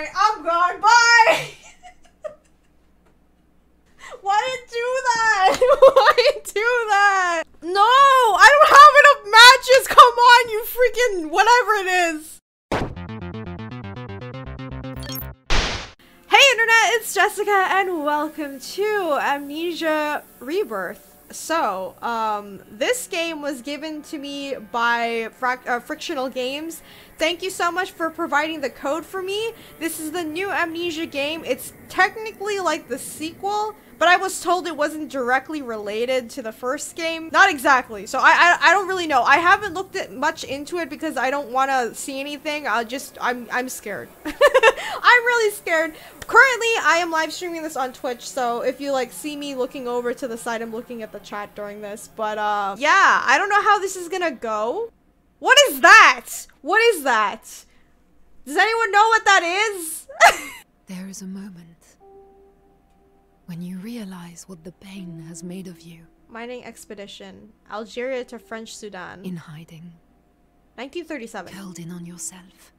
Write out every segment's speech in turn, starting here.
Alright, I'm gone. Bye! Why did do that? Why do that? No! I don't have enough matches! Come on, you freaking whatever it is! Hey internet, it's Jessica and welcome to Amnesia Rebirth. So, um, this game was given to me by uh, Frictional Games. Thank you so much for providing the code for me. This is the new Amnesia game. It's technically like the sequel, but I was told it wasn't directly related to the first game. Not exactly. So I, I, I don't really know. I haven't looked at much into it because I don't want to see anything. I'll just, I'm, I'm scared. I'm really scared. Currently, I am live streaming this on Twitch, so if you like see me looking over to the side, I'm looking at the chat during this. But uh, yeah, I don't know how this is gonna go. What is that? What is that? Does anyone know what that is? there is a moment when you realize what the pain has made of you. Mining expedition, Algeria to French Sudan. In hiding. 1937. Curled in on yourself.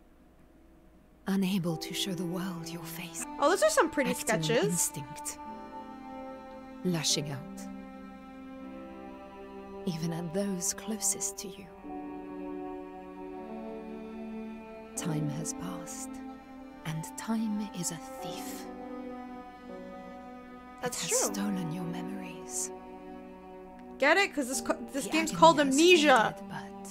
Unable to show the world your face. Oh, those are some pretty Acting sketches. instinct. Lashing out. Even at those closest to you. Time has passed, and time is a thief. That's it has true. stolen your memories. Get it? Because this this The game's called Amnesia. but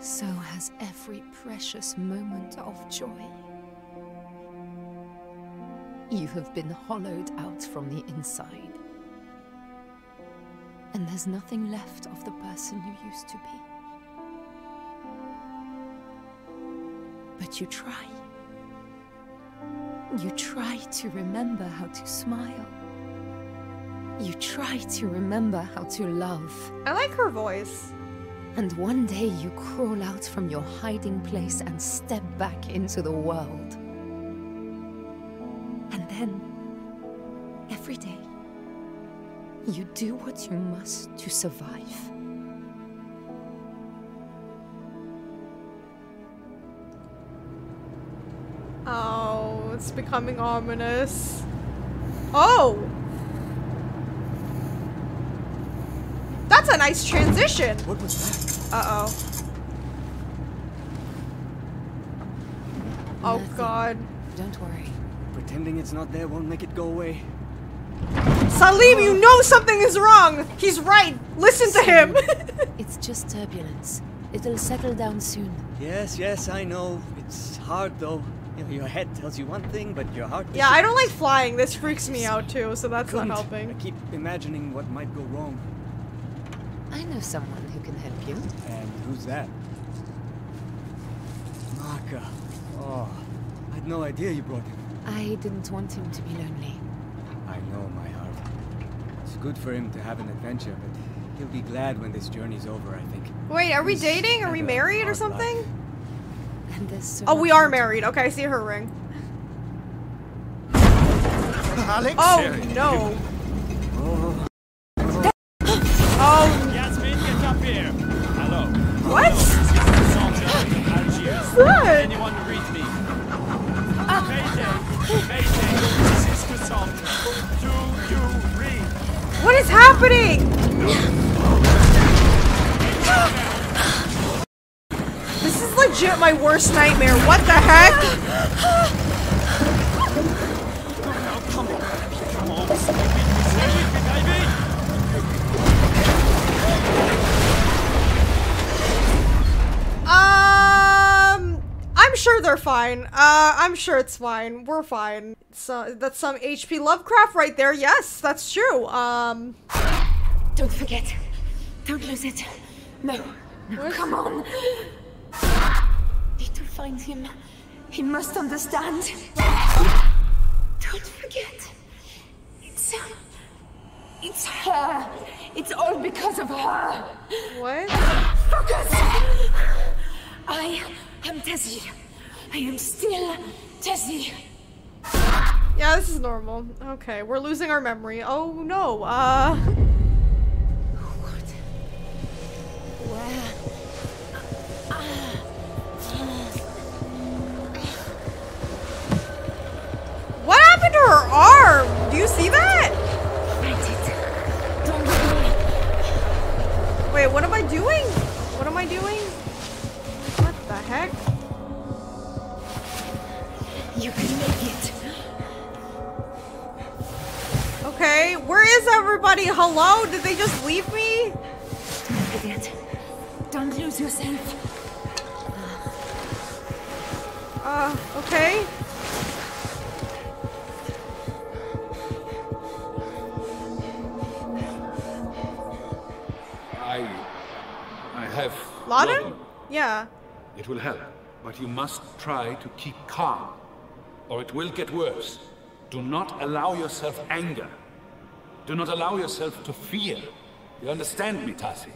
so has every precious moment of joy. You have been hollowed out from the inside. And there's nothing left of the person you used to be. But you try. You try to remember how to smile. You try to remember how to love. I like her voice. And one day you crawl out from your hiding place and step back into the world. And then, every day, you do what you must to survive. It's becoming ominous. Oh! That's a nice transition. What was that? Uh-oh. Oh Nothing. god. Don't worry. Pretending it's not there won't make it go away. Salim, you know something is wrong! He's right! Listen to him! It's just turbulence. It'll settle down soon. Yes, yes, I know. It's hard though. You know, your head tells you one thing, but your heart. yeah, I don't like flying. This freaks me out too, so that's Couldn't. not I keep imagining what might go wrong. I know someone who can help you. And who's that? Maka. Oh, I'd no idea you brought him. I didn't want him to be lonely. I know, my heart. It's good for him to have an adventure, but he'll be glad when this journey's over, I think. Wait, are we He's dating? Are we married or something? life. And there's so Oh, we are married. Okay, I see her ring. Alex? Oh no. My worst nightmare. What the heck? Now, come on. Come on. Stay with me. Stay with me, baby. Um, I'm sure they're fine. Uh, I'm sure it's fine. We're fine. So that's some HP Lovecraft right there. Yes, that's true. Um, Don't forget. Don't lose it. No. No, come on. Find him. He must understand. Don't forget. It's. It's her. It's all because of her. what? Focus! I am Tasi. I am still Tasi. Yeah, this is normal. Okay, we're losing our memory. Oh no. Uh, What? Where? her arm! Do you see that? Wait, what am I doing? What am I doing? What the heck? You can make it. Okay, where is everybody? Hello? Did they just leave me? Don't forget. Don't lose yourself. Uh, okay. Laudanum? Yeah. It will help, but you must try to keep calm, or it will get worse. Do not allow yourself anger. Do not allow yourself to fear. You understand me, Tasi?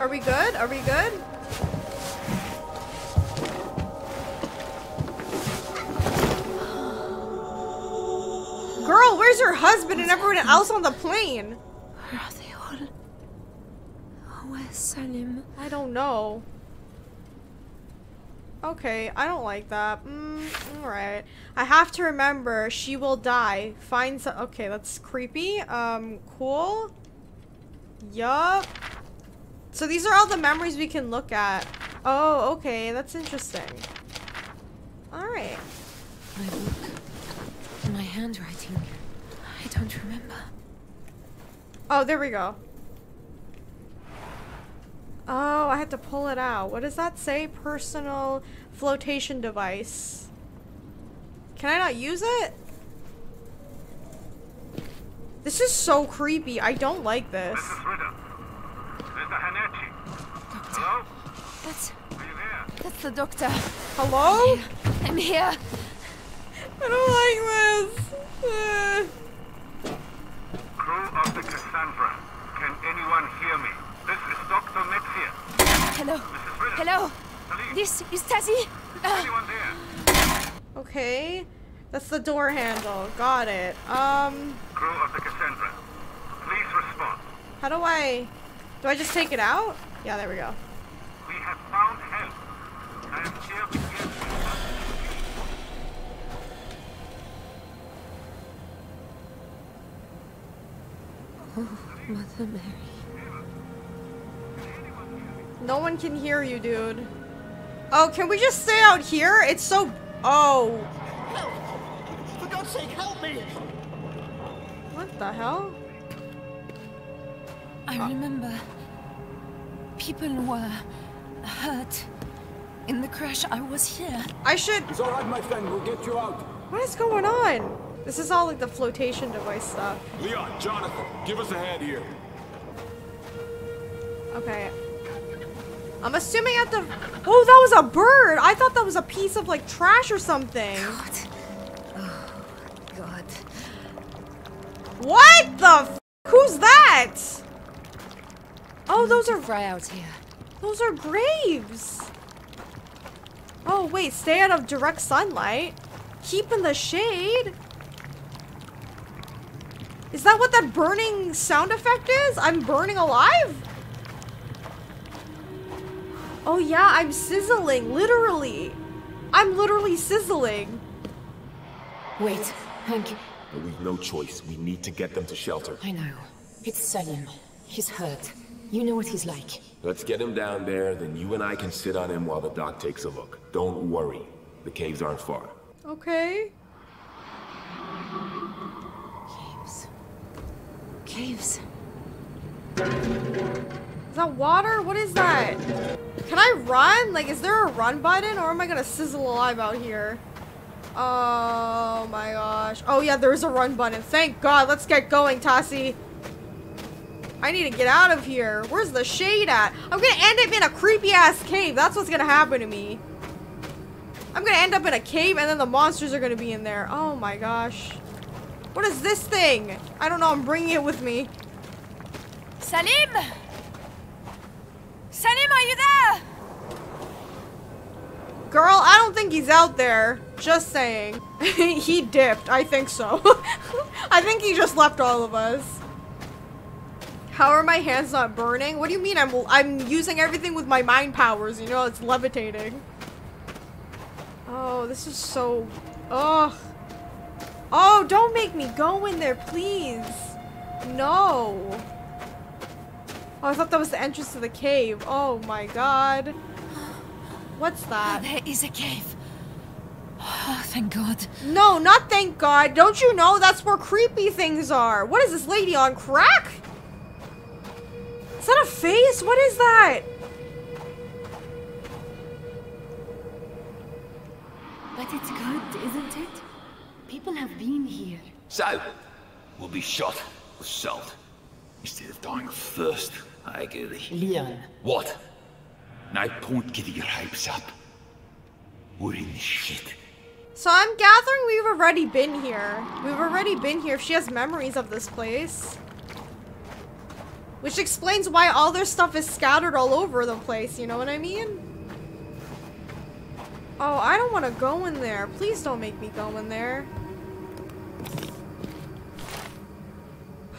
Are we good? Are we good? Girl, where's your husband and everyone else on the plane? Where are they all? Where's Salim? I don't know. Okay, I don't like that. Mm, alright. I have to remember, she will die. Find some- okay, that's creepy. Um, cool. Yup. So these are all the memories we can look at. Oh, okay, that's interesting. Alright. My handwriting. I don't remember. Oh, there we go. Oh, I had to pull it out. What does that say? Personal flotation device. Can I not use it? This is so creepy. I don't like this. Mrs. Ritter. Mr. Hanachi. Doctor. Hello? That's Are you there? that's the doctor. Hello? I'm here. I don't like this. Uh, Crew of the Cassandra. Can anyone hear me? This is Dr. Metzia. Hello. Mrs. Ritter. Hello. Salim. This is Tasi. Uh, Anyone there? okay. That's the door handle. Got it. Um, Crew of the Cassandra. Please respond. how do I... Do I just take it out? Yeah, there we go. We have found help. I am here with you. Mother Mary. No one can hear you, dude. Oh, can we just stay out here? It's so... Oh. Help! For God's sake, help me! What the hell? I ah. remember. People were hurt. In the crash, I was here. I should... It's all right, my friend. We'll get you out. What is going on? This is all like the flotation device stuff. Leon, Jonathan, give us a hand here. Okay. I'm assuming at the... Oh, that was a bird! I thought that was a piece of like trash or something. God. Oh, God. What the f Who's that? Oh, those are... Fry out here. Those are graves. Oh, wait. Stay out of direct sunlight. Keep in the shade. Is that what that burning sound effect is? I'm burning alive? Oh yeah, I'm sizzling, literally. I'm literally sizzling. Wait, Hank. But we've no choice. We need to get them to shelter. I know. It's Salim. He's hurt. You know what he's like. Let's get him down there, then you and I can sit on him while the doc takes a look. Don't worry. The caves aren't far. Okay. Caves. Caves. Is that water? What is that? Can I run? Like, is there a run button or am I gonna sizzle alive out here? Oh my gosh. Oh yeah, there is a run button. Thank God. Let's get going, Tasi. I need to get out of here. Where's the shade at? I'm gonna end up in a creepy ass cave. That's what's gonna happen to me. I'm gonna end up in a cave and then the monsters are gonna be in there. Oh my gosh. What is this thing? I don't know. I'm bringing it with me. Salim! Salim, are you there? Girl, I don't think he's out there. Just saying. he dipped. I think so. I think he just left all of us. How are my hands not burning? What do you mean I'm I'm using everything with my mind powers, you know, it's levitating. Oh, this is so Ugh. Oh, don't make me go in there, please. No. Oh, I thought that was the entrance to the cave. Oh my god. What's that? There is a cave. Oh, thank God. No, not thank god. Don't you know that's where creepy things are? What is this lady on crack? Is that a face? What is that? But it's good, isn't it? People have been here. So, we'll be shot with salt instead of dying of thirst. I agree. Leon. What? No point getting your hopes up. We're in this shit. So I'm gathering we've already been here. We've already been here if she has memories of this place. Which explains why all their stuff is scattered all over the place, you know what I mean? Oh, I don't want to go in there. Please don't make me go in there.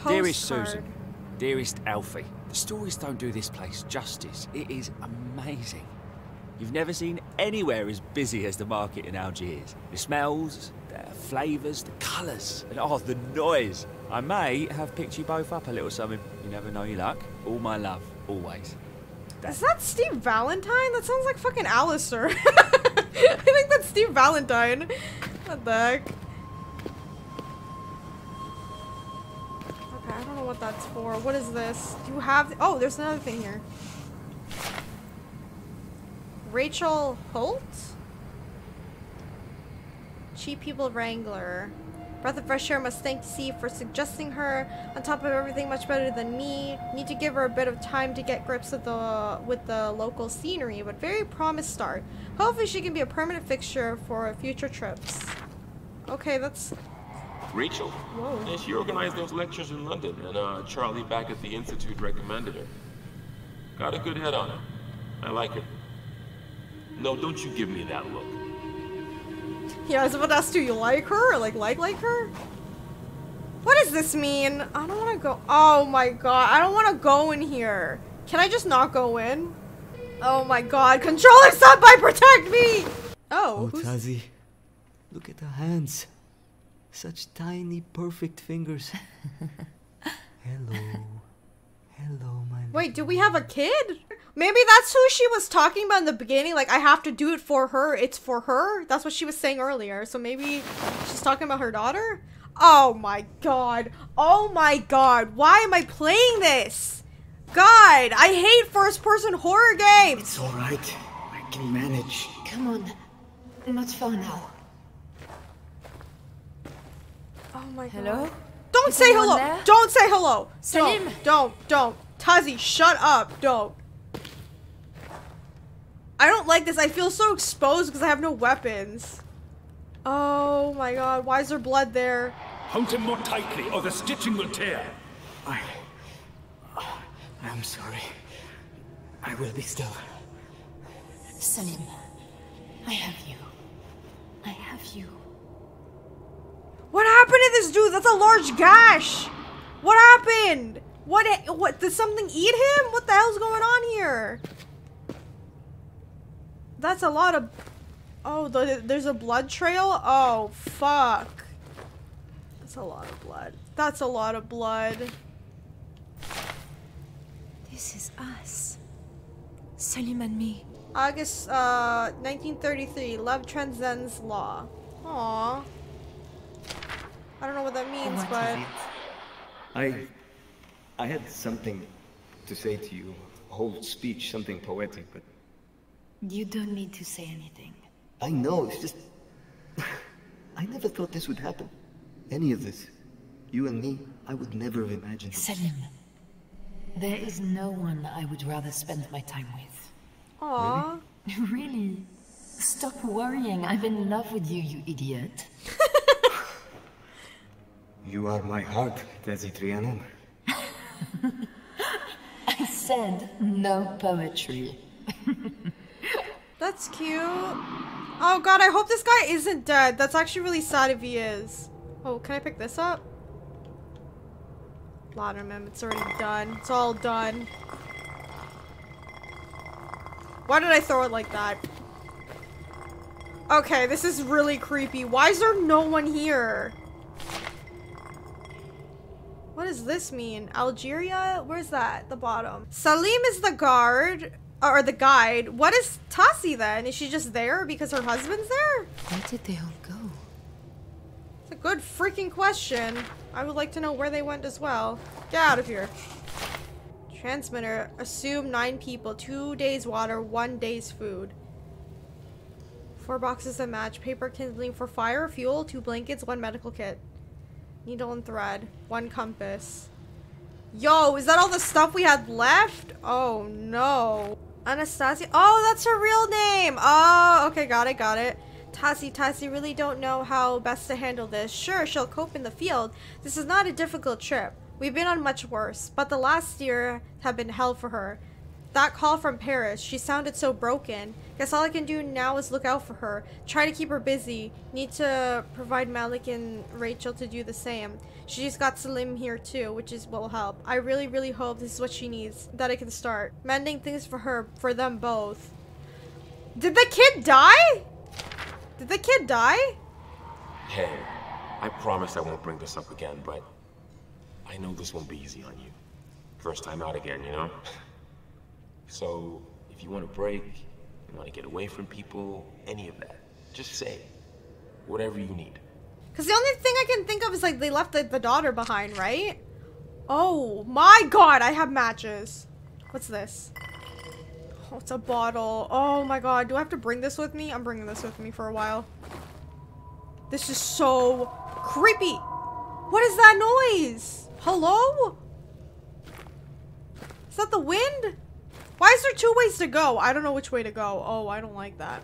Dearest Postcard. Susan, dearest Alfie, the stories don't do this place justice. It is amazing. You've never seen anywhere as busy as the market in Algiers. The smells, the flavours, the colours, and oh, the noise. I may have picked you both up a little something. You never know your luck. All my love, always. Is that Steve Valentine? That sounds like fucking Alistair. I think that's Steve Valentine. What the heck? Okay, I don't know what that's for. What is this? Do you have... Oh, there's another thing here. Rachel Holt? Cheap People Wrangler. Breath of fresh air must thank C for suggesting her. On top of everything, much better than me. Need to give her a bit of time to get grips with the with the local scenery, but very promised start. Hopefully, she can be a permanent fixture for future trips. Okay, that's Rachel. Whoa. Yeah, she organized those lectures in London, and uh, Charlie back at the Institute recommended her. Got a good head on her. I like her. No, don't you give me that look. yeah. I was about to ask, do you like her? Or like like like her? What does this mean? I don't want to go. Oh my god, I don't want to go in here. Can I just not go in? Oh my god, controller stop by protect me! Oh, Oh, who's- Tasi. Look at the hands. Such tiny, perfect fingers. Hello. Hello, my Wait, do we have a kid? Maybe that's who she was talking about in the beginning. Like, I have to do it for her. It's for her. That's what she was saying earlier. So maybe she's talking about her daughter? Oh my god. Oh my god. Why am I playing this? God, I hate first person horror games. It's alright. I can manage. Come on. Not far now. Oh my god. Hello? Don't Is say hello. there? Don't say hello. Salim. Don't. Don't. Don't. Tasi, shut up. Don't. I don't like this. I feel so exposed because I have no weapons. Oh my god. Why is there blood there? Hold him more tightly, or the stitching will tear. I. I'm sorry. I will be still. Salim, I have you. I have you. What happened to this dude? That's a large gash. What happened? What? What? Did something eat him? What the hell's going on here? That's a lot of. Oh, the, there's a blood trail. Oh fuck. That's a lot of blood. That's a lot of blood. This is us. Salim and me. August uh 1933. Love transcends law. Aww. I don't know what that means, but I. I had something to say to you. A whole speech, something poetic, but. You don't need to say anything. I know, it's just. I never thought this would happen. Any of this. You and me, I would never have imagined it. Salim, there is no one I would rather spend my time with. Aww. Really? Stop worrying. I'm in love with you, you idiot. You are my heart, Tasi Trianon. I said no poetry. That's cute. Oh god, I hope this guy isn't dead. That's actually really sad if he is. Oh, can I pick this up? Laudanum, it's already done. It's all done. Why did I throw it like that? Okay, this is really creepy. Why is there no one here? What does this mean? Algeria? Where's that? The bottom. Salim is the guard, or the guide. What is Tasi then? Is she just there because her husband's there? Where did they all go? It's a good freaking question. I would like to know where they went as well. Get out of here. Transmitter. Assume nine people. Two days water, one day's food. Four boxes of match. Paper kindling for fire, fuel, two blankets, one medical kit. Needle and thread. One compass. Yo, is that all the stuff we had left? Oh, no. Anastasia. Oh, that's her real name. Oh, okay, got it, got it. Tasi, Tasi really don't know how best to handle this. Sure, she'll cope in the field. This is not a difficult trip. We've been on much worse, but the last year have been hell for her. That call from Paris, she sounded so broken. Guess all I can do now is look out for her. Try to keep her busy. Need to provide Malik and Rachel to do the same. She just got Salim here too, which is will help. I really, really hope this is what she needs. That I can start. Mending things for her, for them both. Did the kid die? Did the kid die? Hey, I promise I won't bring this up again, but I know this won't be easy on you. First time out again, you know? So, if you want a break, you want to get away from people, any of that, just say whatever you need. Because the only thing I can think of is like they left the, the daughter behind, right? Oh my god, I have matches. What's this? Oh, it's a bottle. Oh my god, do I have to bring this with me? I'm bringing this with me for a while. This is so creepy. What is that noise? Hello? Is that the wind? Why is there two ways to go? I don't know which way to go. Oh, I don't like that.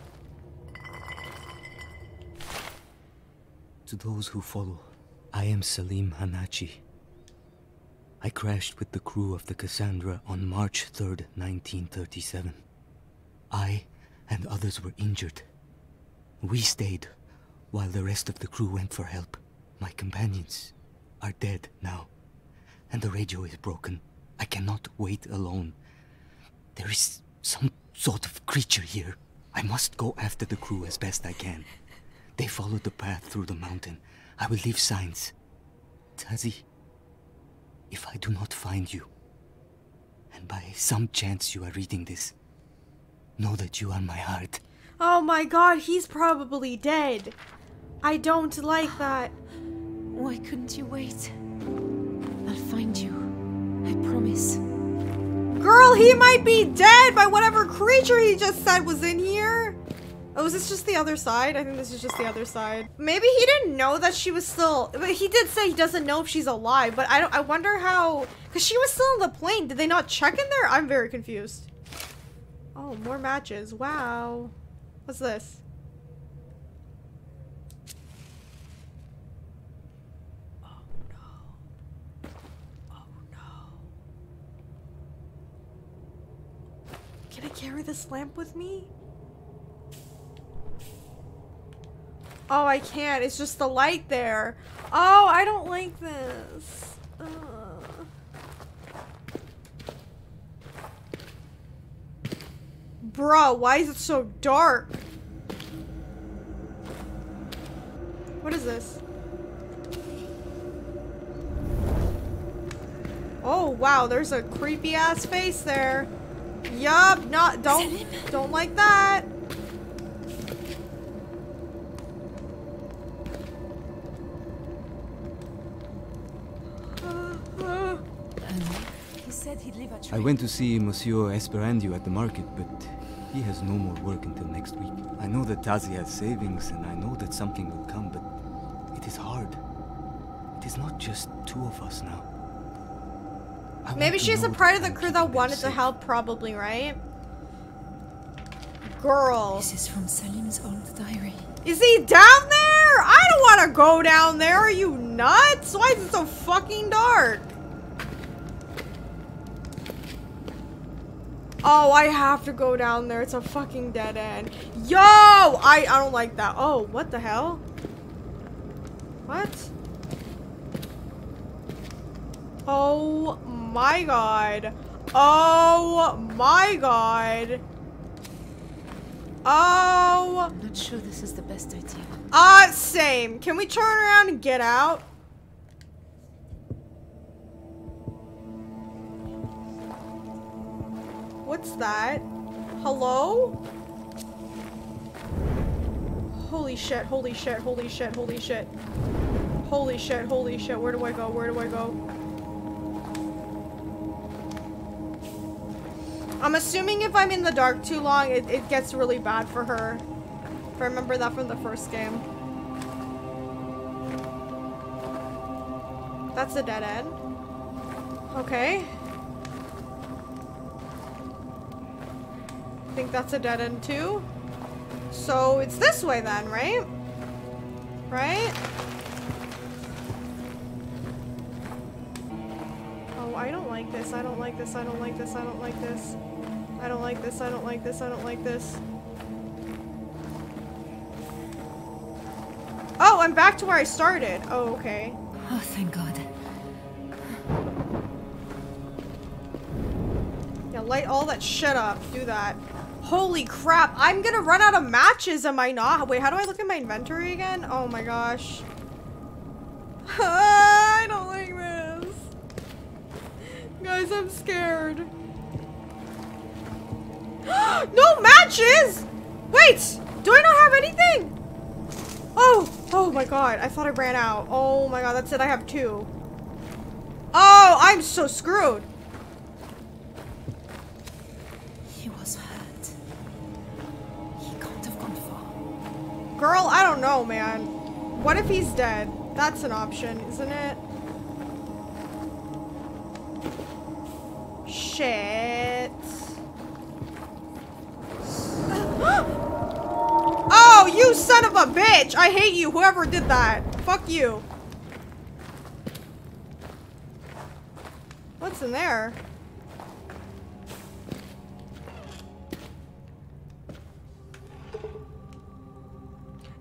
To those who follow, I am Salim Hanachi. I crashed with the crew of the Cassandra on March 3rd, 1937. I and others were injured. We stayed while the rest of the crew went for help. My companions are dead now, and the radio is broken. I cannot wait alone. There is some sort of creature here. I must go after the crew as best I can. They followed the path through the mountain. I will leave signs. Tasi, if I do not find you, and by some chance you are reading this, know that you are my heart. Oh my god, he's probably dead. I don't like that. Why couldn't you wait? I'll find you. I promise. Girl, he might be dead by whatever creature he just said was in here. Oh, is this just the other side? I think this is just the other side. Maybe he didn't know that she was still, but he did say he doesn't know if she's alive, but I don't, I wonder how, cause she was still on the plane. Did they not check in there? I'm very confused. Oh, more matches. Wow. What's this? Can I carry this lamp with me? Oh, I can't. It's just the light there. Oh, I don't like this. Ugh. Bro, why is it so dark? What is this? Oh, wow, there's a creepy ass face there. Yup, not don't don't like that. He said he'd leave a I went to see Monsieur Esperandio at the market, but he has no more work until next week. I know that Tasi has savings, and I know that something will come, but it is hard. It is not just two of us now. I want Maybe she's a know part of the crew that wanted to help, probably, right? Girl. This is from Salim's old diary. Is he down there? I don't want to go down there. Are you nuts? Why is it so fucking dark? Oh, I have to go down there. It's a fucking dead end. Yo! I, I don't like that. Oh, what the hell? What? Oh my god. Oh my god. Oh. I'm not sure this is the best idea. Uh, same. Can we turn around and get out? What's that? Hello? Holy shit, holy shit, holy shit, holy shit. Holy shit, holy shit. Where do I go? Where do I go? I'm assuming if I'm in the dark too long, it, it gets really bad for her. If I remember that from the first game. That's a dead end. Okay. I think that's a dead end too. So it's this way then, right? Right? Oh, I don't like this. I don't like this. I don't like this. I don't like this. I don't like this. I don't like this. I don't like this. Oh, I'm back to where I started. Oh, okay. Oh, thank God. Yeah, light all that shit up. Do that. Holy crap. I'm gonna run out of matches, am I not? Wait, how do I look at my inventory again? Oh my gosh. I don't like this. Guys, I'm scared. no matches! Wait! Do I not have anything? Oh! Oh my god, I thought I ran out. Oh my god, that's it. I have two. Oh, I'm so screwed. He was hurt. He can't have gone far. Girl, I don't know, man. What if he's dead? That's an option, isn't it? Shit. oh, you son of a bitch! I hate you, whoever did that. Fuck you. What's in there?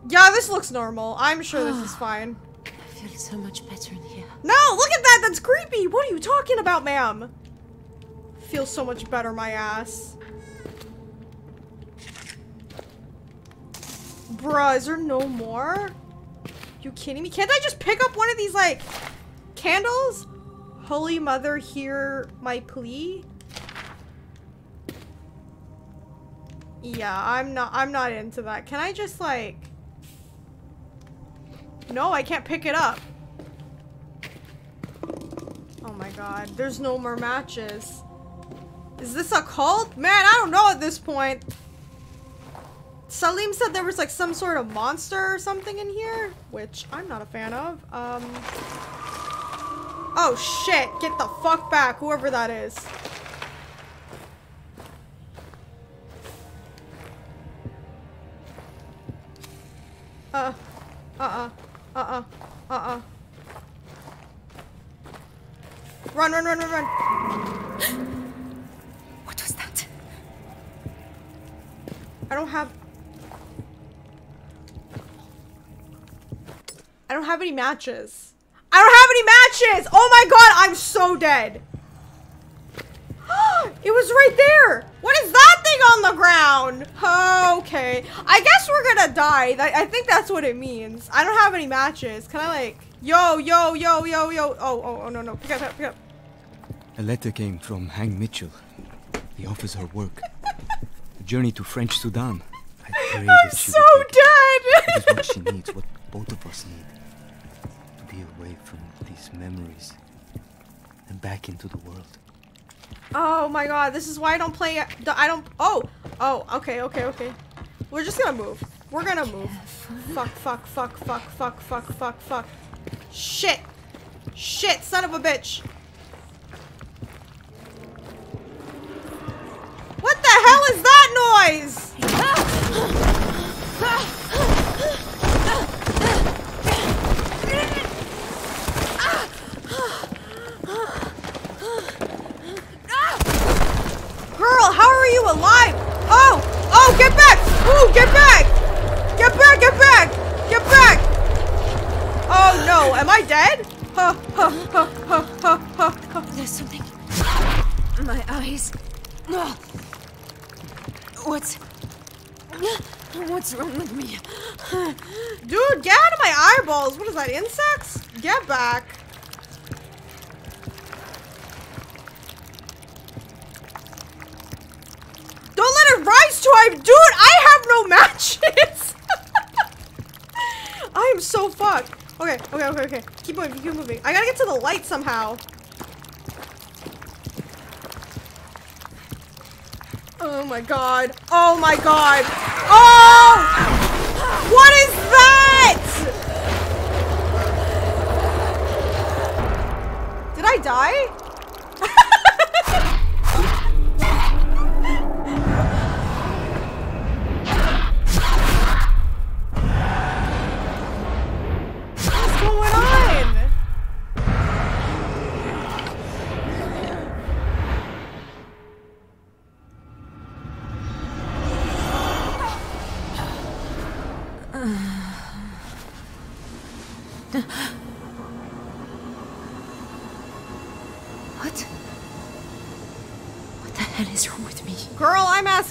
Yeah, this looks normal. I'm sure this is fine. I feel so much better in here. No, look at that! That's creepy! What are you talking about, ma'am? Feel so much better, my ass. Bruh, is there no more? You kidding me? Can't I just pick up one of these, like, candles? Holy Mother, hear my plea? Yeah, I'm not- I'm not into that. Can I just, like... No, I can't pick it up. Oh my god, there's no more matches. Is this a cult? Man, I don't know at this point. Salim said there was like some sort of monster or something in here, which I'm not a fan of. Um. Oh shit, get the fuck back, whoever that is. Uh, uh-uh, uh-uh, uh-uh. Run, run, run, run, run. What was that? I don't have... I don't have any matches. I don't have any matches! Oh my god, I'm so dead. it was right there. What is that thing on the ground? Okay. I guess we're gonna die. I, I think that's what it means. I don't have any matches. Can I like... Yo, yo, yo, yo, yo. Oh, oh, oh, no, no. Pick up, pick up. A letter came from Hank Mitchell. He offers her work. A journey to French Sudan. I pray I'm that she so dead. It is what she needs, what both of us need. To be away from these memories and back into the world. Oh my god, this is why I don't play. I don't. Oh, oh, okay, okay, okay. We're just gonna move. We're gonna move. Fuck, fuck, fuck, fuck, fuck, fuck, fuck, fuck. Shit. Shit, son of a bitch. What the hell is that noise? Girl, how are you alive? Oh, oh, get Get back! Get back, get back! Get back! Oh no, am I dead? Huh. There's something. My eyes. No. What's. What's wrong with me? Dude, get out of my eyeballs! What is that, insects? Get back. do I Dude, I have matches! I am so fucked. Okay, okay, okay, okay. Keep moving, keep moving. I gotta get to the light somehow. Oh my god. Oh my god. Oh! What is that? Did I die?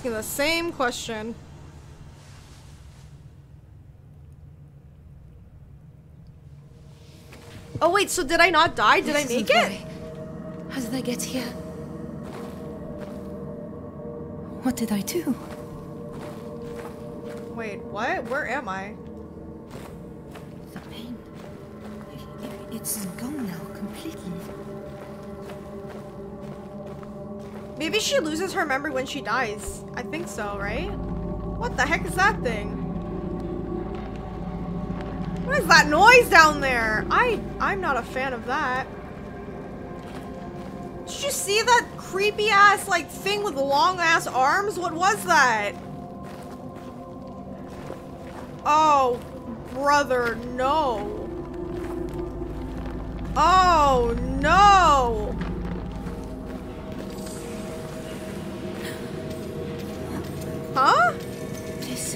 Asking the same question. Oh wait, so did I not die? Did I make it? right. How did I get here? What did I do? Wait, what? Where am I? The pain. It's gone now, completely. Maybe she loses her memory when she dies. I think so, right? What the heck is that thing? What is that noise down there? I I'm not a fan of that. Did you see that creepy ass like thing with long ass arms? What was that? Oh, brother, no. Oh, no. Huh? This.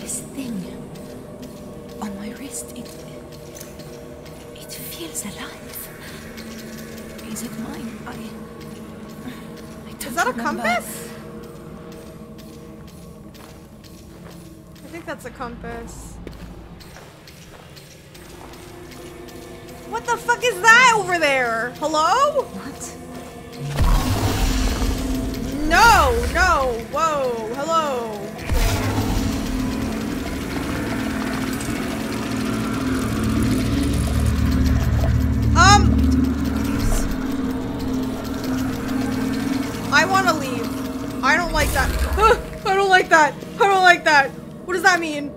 This thing. On my wrist, it. It feels alive. Is it mine? I. I don't Is that a remember. compass? I think that's a compass. What the fuck is that over there? Hello? No, no, whoa, hello. Um, I want to leave. I don't like that. I don't like that. I don't like that. What does that mean?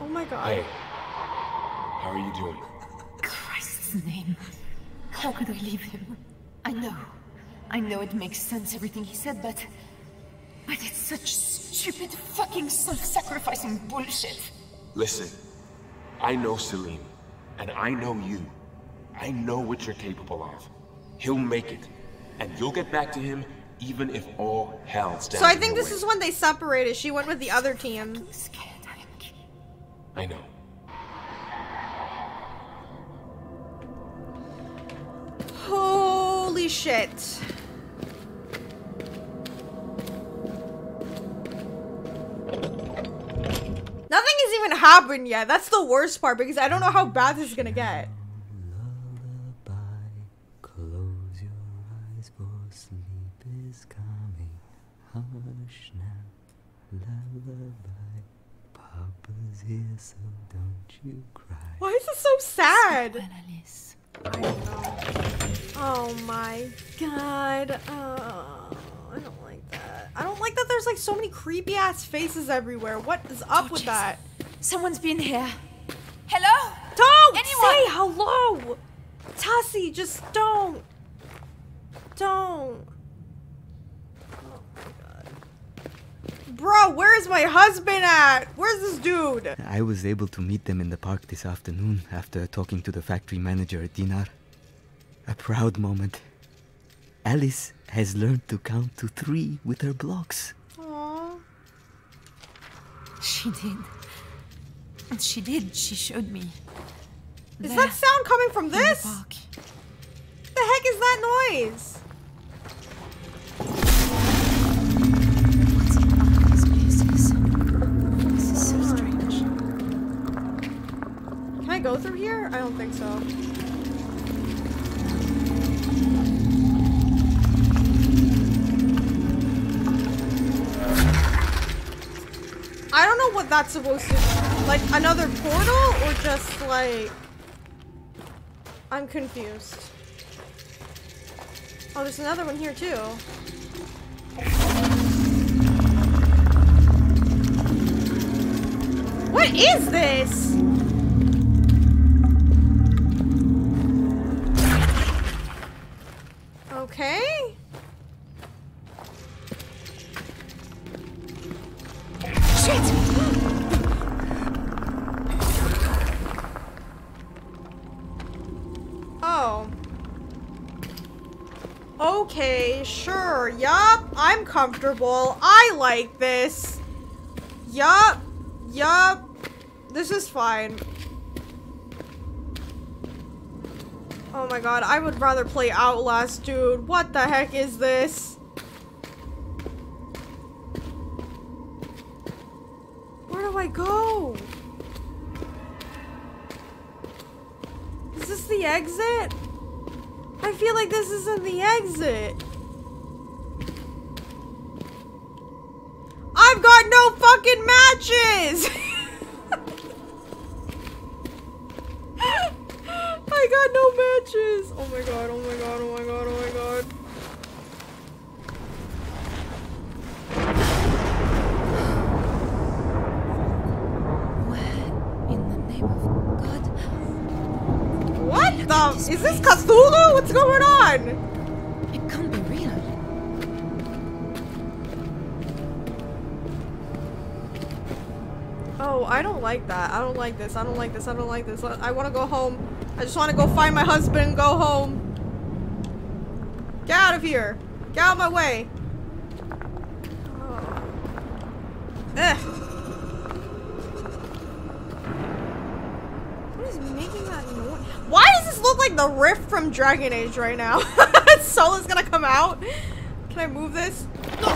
Oh my god. Hey. How are you doing? Christ's name. How could I leave him? I know. I know it makes sense, everything he said, but. But it's such stupid, fucking self sacrificing bullshit. Listen, I know Salim, and I know you. I know what you're capable of. He'll make it, and you'll get back to him even if all hell stands So I think this way. is when they separated. She went with the other team. I know. Holy shit. Nothing has even happened yet. That's the worst part because I don't know how bad this is gonna get. Why is it so sad? Oh my god. Oh, I don't like that. I don't like that there's like so many creepy ass faces everywhere. What is up with that? Someone's been here. Hello? Don't Anyone? say hello. Tasi, just don't. Don't. Oh my god. Bro, where is my husband at? Where's this dude? I was able to meet them in the park this afternoon after talking to the factory manager at Dinar. A proud moment. Alice has learned to count to three with her blocks. Aww. She did. And she did. She showed me. Is There. that sound coming from In the this? The heck is that noise? What's in all these places? This is so strange. Can I go through here? I don't think so. I don't know what that's supposed to be. Like, another portal? Or just, like... I'm confused. Oh, there's another one here, too. What is this? Okay. Okay, sure. Yup, I'm comfortable. I like this. Yup. Yup. This is fine. Oh my god, I would rather play Outlast, dude. What the heck is this? Where do I go? Is this the exit? I feel like this isn't the exit. I've got no fucking matches! I got no matches! Oh my god, oh my god, oh my god, oh my god. What the? Is this Cthulhu? What's going on? It can't be real. Oh, I don't like that. I don't like this. I don't like this. I don't like this. I want to go home. I just want to go find my husband and go home. Get out of here. Get out of my way. Oh. Ugh. What is making that noise? Why does this look like the rift from Dragon Age right now? Solas gonna come out. Can I move this?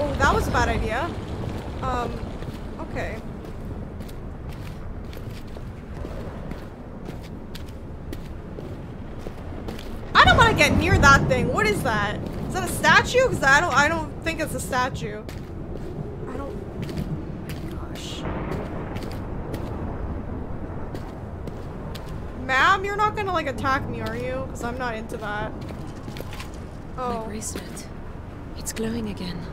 Oh, that was a bad idea. Um, okay. I don't want to get near that thing. What is that? Is that a statue? Because I don't, I don't think it's a statue. I don't. Gosh. Ma'am, you're not gonna like attack me, are you? Because I'm not into that. Oh. My bracelet. It's glowing again.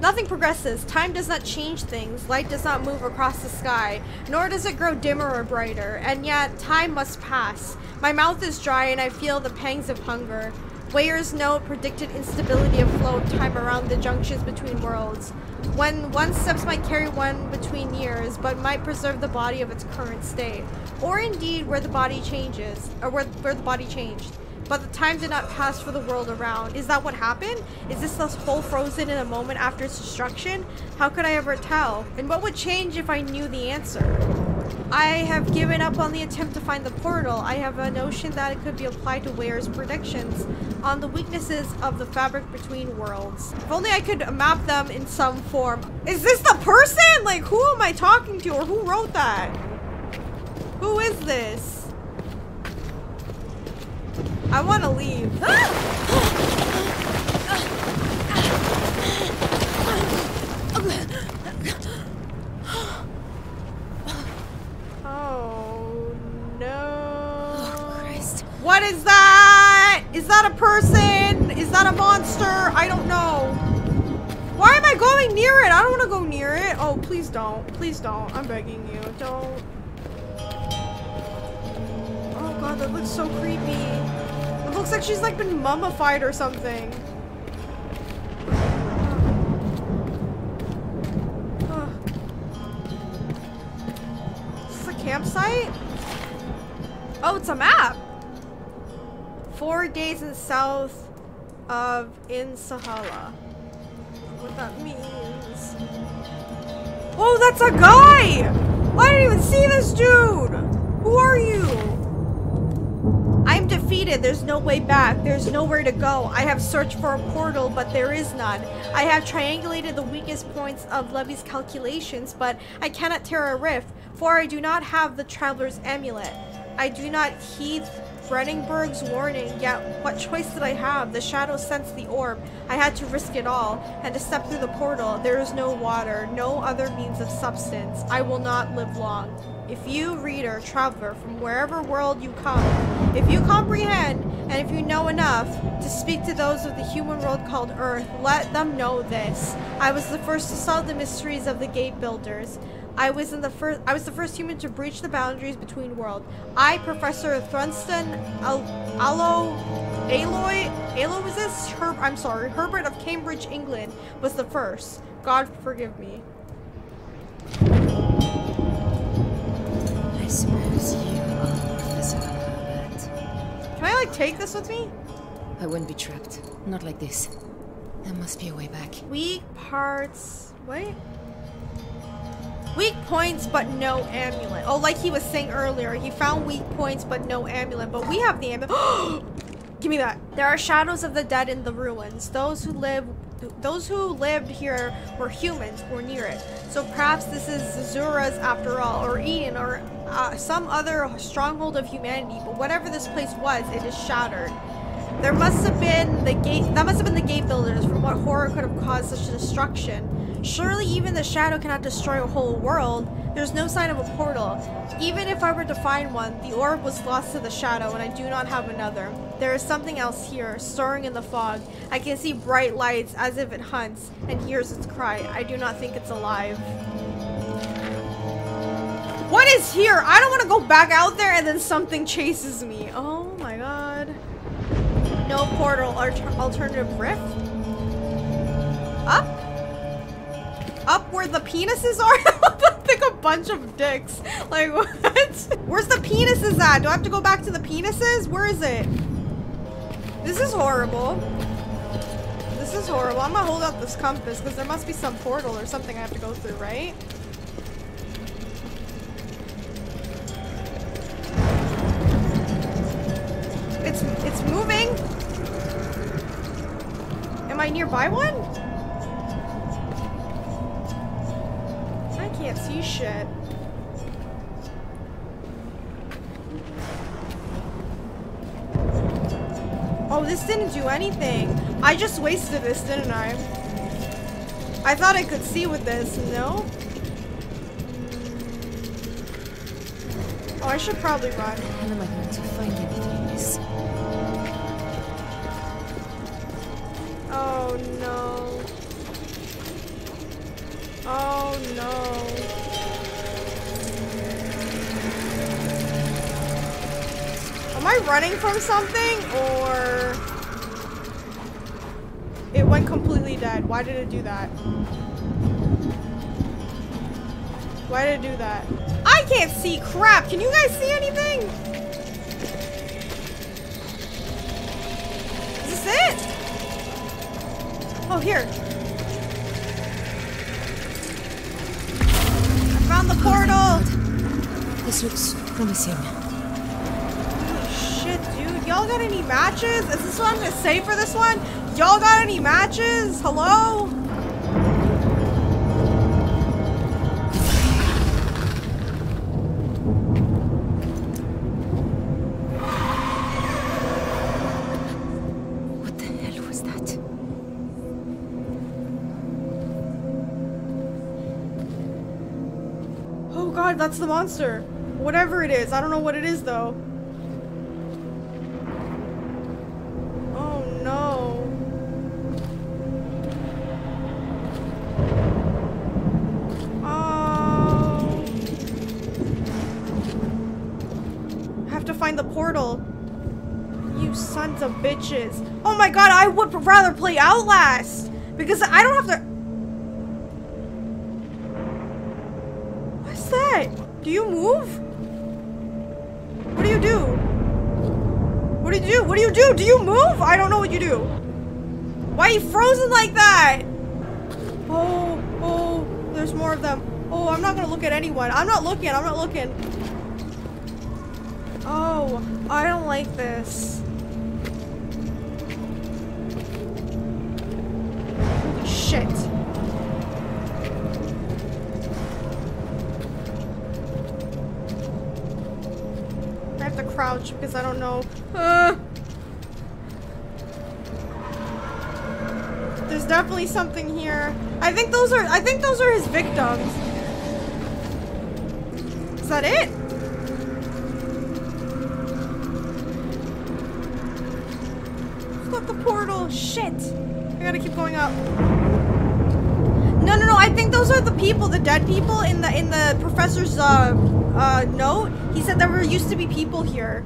Nothing progresses. Time does not change things. Light does not move across the sky, nor does it grow dimmer or brighter. And yet, time must pass. My mouth is dry and I feel the pangs of hunger. Weyer's note predicted instability of flow of time around the junctions between worlds. When one steps might carry one between years, but might preserve the body of its current state. Or indeed where the body changes, or where, where the body changed. But the time did not pass for the world around. Is that what happened? Is this the whole frozen in a moment after its destruction? How could I ever tell? And what would change if I knew the answer? I have given up on the attempt to find the portal. I have a notion that it could be applied to Weyer's predictions on the weaknesses of the fabric between worlds. If only I could map them in some form. Is this the person? Like, who am I talking to or who wrote that? Who is this? I want to leave. Ah! Person? Is that a monster? I don't know. Why am I going near it? I don't want to go near it. Oh, please don't. Please don't. I'm begging you. Don't. Oh god, that looks so creepy. It looks like she's like been mummified or something. Is this a campsite? Oh, it's a map. Four days in south of In Sahala. What that means. Oh, that's a guy! I didn't even see this dude! Who are you? I'm defeated. There's no way back. There's nowhere to go. I have searched for a portal, but there is none. I have triangulated the weakest points of Levy's calculations, but I cannot tear a rift, for I do not have the Traveler's Amulet. I do not heed Brennenburg's warning, yet what choice did I have? The shadow sensed the orb. I had to risk it all, and to step through the portal. There is no water, no other means of substance. I will not live long. If you, reader, traveler, from wherever world you come, if you comprehend, and if you know enough to speak to those of the human world called Earth, let them know this. I was the first to solve the mysteries of the gate builders. I was in the first I was the first human to breach the boundaries between worlds. I, Professor Thrunston Al Alo Aloy Aloy was this? Herb I'm sorry, Herbert of Cambridge, England was the first. God forgive me. I suppose you are Professor Herbert. Can I like take this with me? I wouldn't be trapped. Not like this. There must be a way back. Weak parts. Wait. Weak points, but no amulet. Oh, like he was saying earlier, he found weak points, but no amulet. But we have the amulet. Give me that. There are shadows of the dead in the ruins. Those who live, those who lived here were humans or near it. So perhaps this is Zura's after all, or Eden, or uh, some other stronghold of humanity. But whatever this place was, it is shattered. There must have been the gate. That must have been the gate builders. From what horror could have caused such destruction? Surely even the shadow cannot destroy a whole world. There's no sign of a portal. Even if I were to find one, the orb was lost to the shadow and I do not have another. There is something else here, stirring in the fog. I can see bright lights as if it hunts and hears its cry. I do not think it's alive. What is here? I don't want to go back out there and then something chases me. Oh my god. No portal. Alter alternative rift? Up? Up where the penises are? like a bunch of dicks. Like, what? Where's the penises at? Do I have to go back to the penises? Where is it? This is horrible. This is horrible. I'm gonna hold up this compass because there must be some portal or something I have to go through, right? It's, it's moving. Am I nearby one? Can't see shit. Oh, this didn't do anything. I just wasted this, didn't I? I thought I could see with this, no? Oh, I should probably run. How am I going to find anything in this? Oh no. Oh no. Am I running from something or it went completely dead? Why did it do that? Why did it do that? I can't see crap. Can you guys see anything? Is this it? Oh, here. Found the portal. This looks promising. Holy shit, dude. Y'all got any matches? Is this what I'm gonna say for this one? Y'all got any matches? Hello? That's the monster. Whatever it is. I don't know what it is though. Oh no. Oh. I have to find the portal. You sons of bitches. Oh my god, I would rather play Outlast. Because I don't have to... do? You move? I don't know what you do. Why are you frozen like that? Oh, oh, there's more of them. Oh, I'm not gonna look at anyone. I'm not looking, I'm not looking. Oh, I don't like this. Holy shit. I have to crouch crouch because I don't know. Uh, something here. I think those are I think those are his victims. Is that it? Got the portal. Shit. I gotta keep going up. No, no, no. I think those are the people, the dead people in the in the professor's uh uh note. He said there were used to be people here.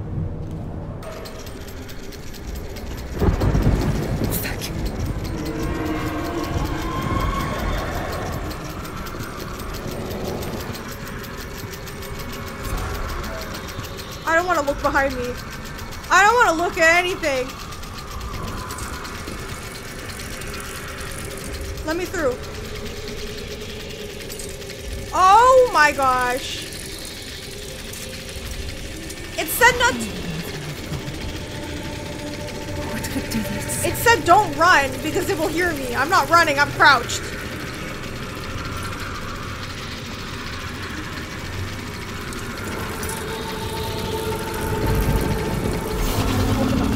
I don't want to look behind me. I don't want to look at anything. Let me through. Oh my gosh. It said not. What could do this? It said don't run because it will hear me. I'm not running, I'm crouched.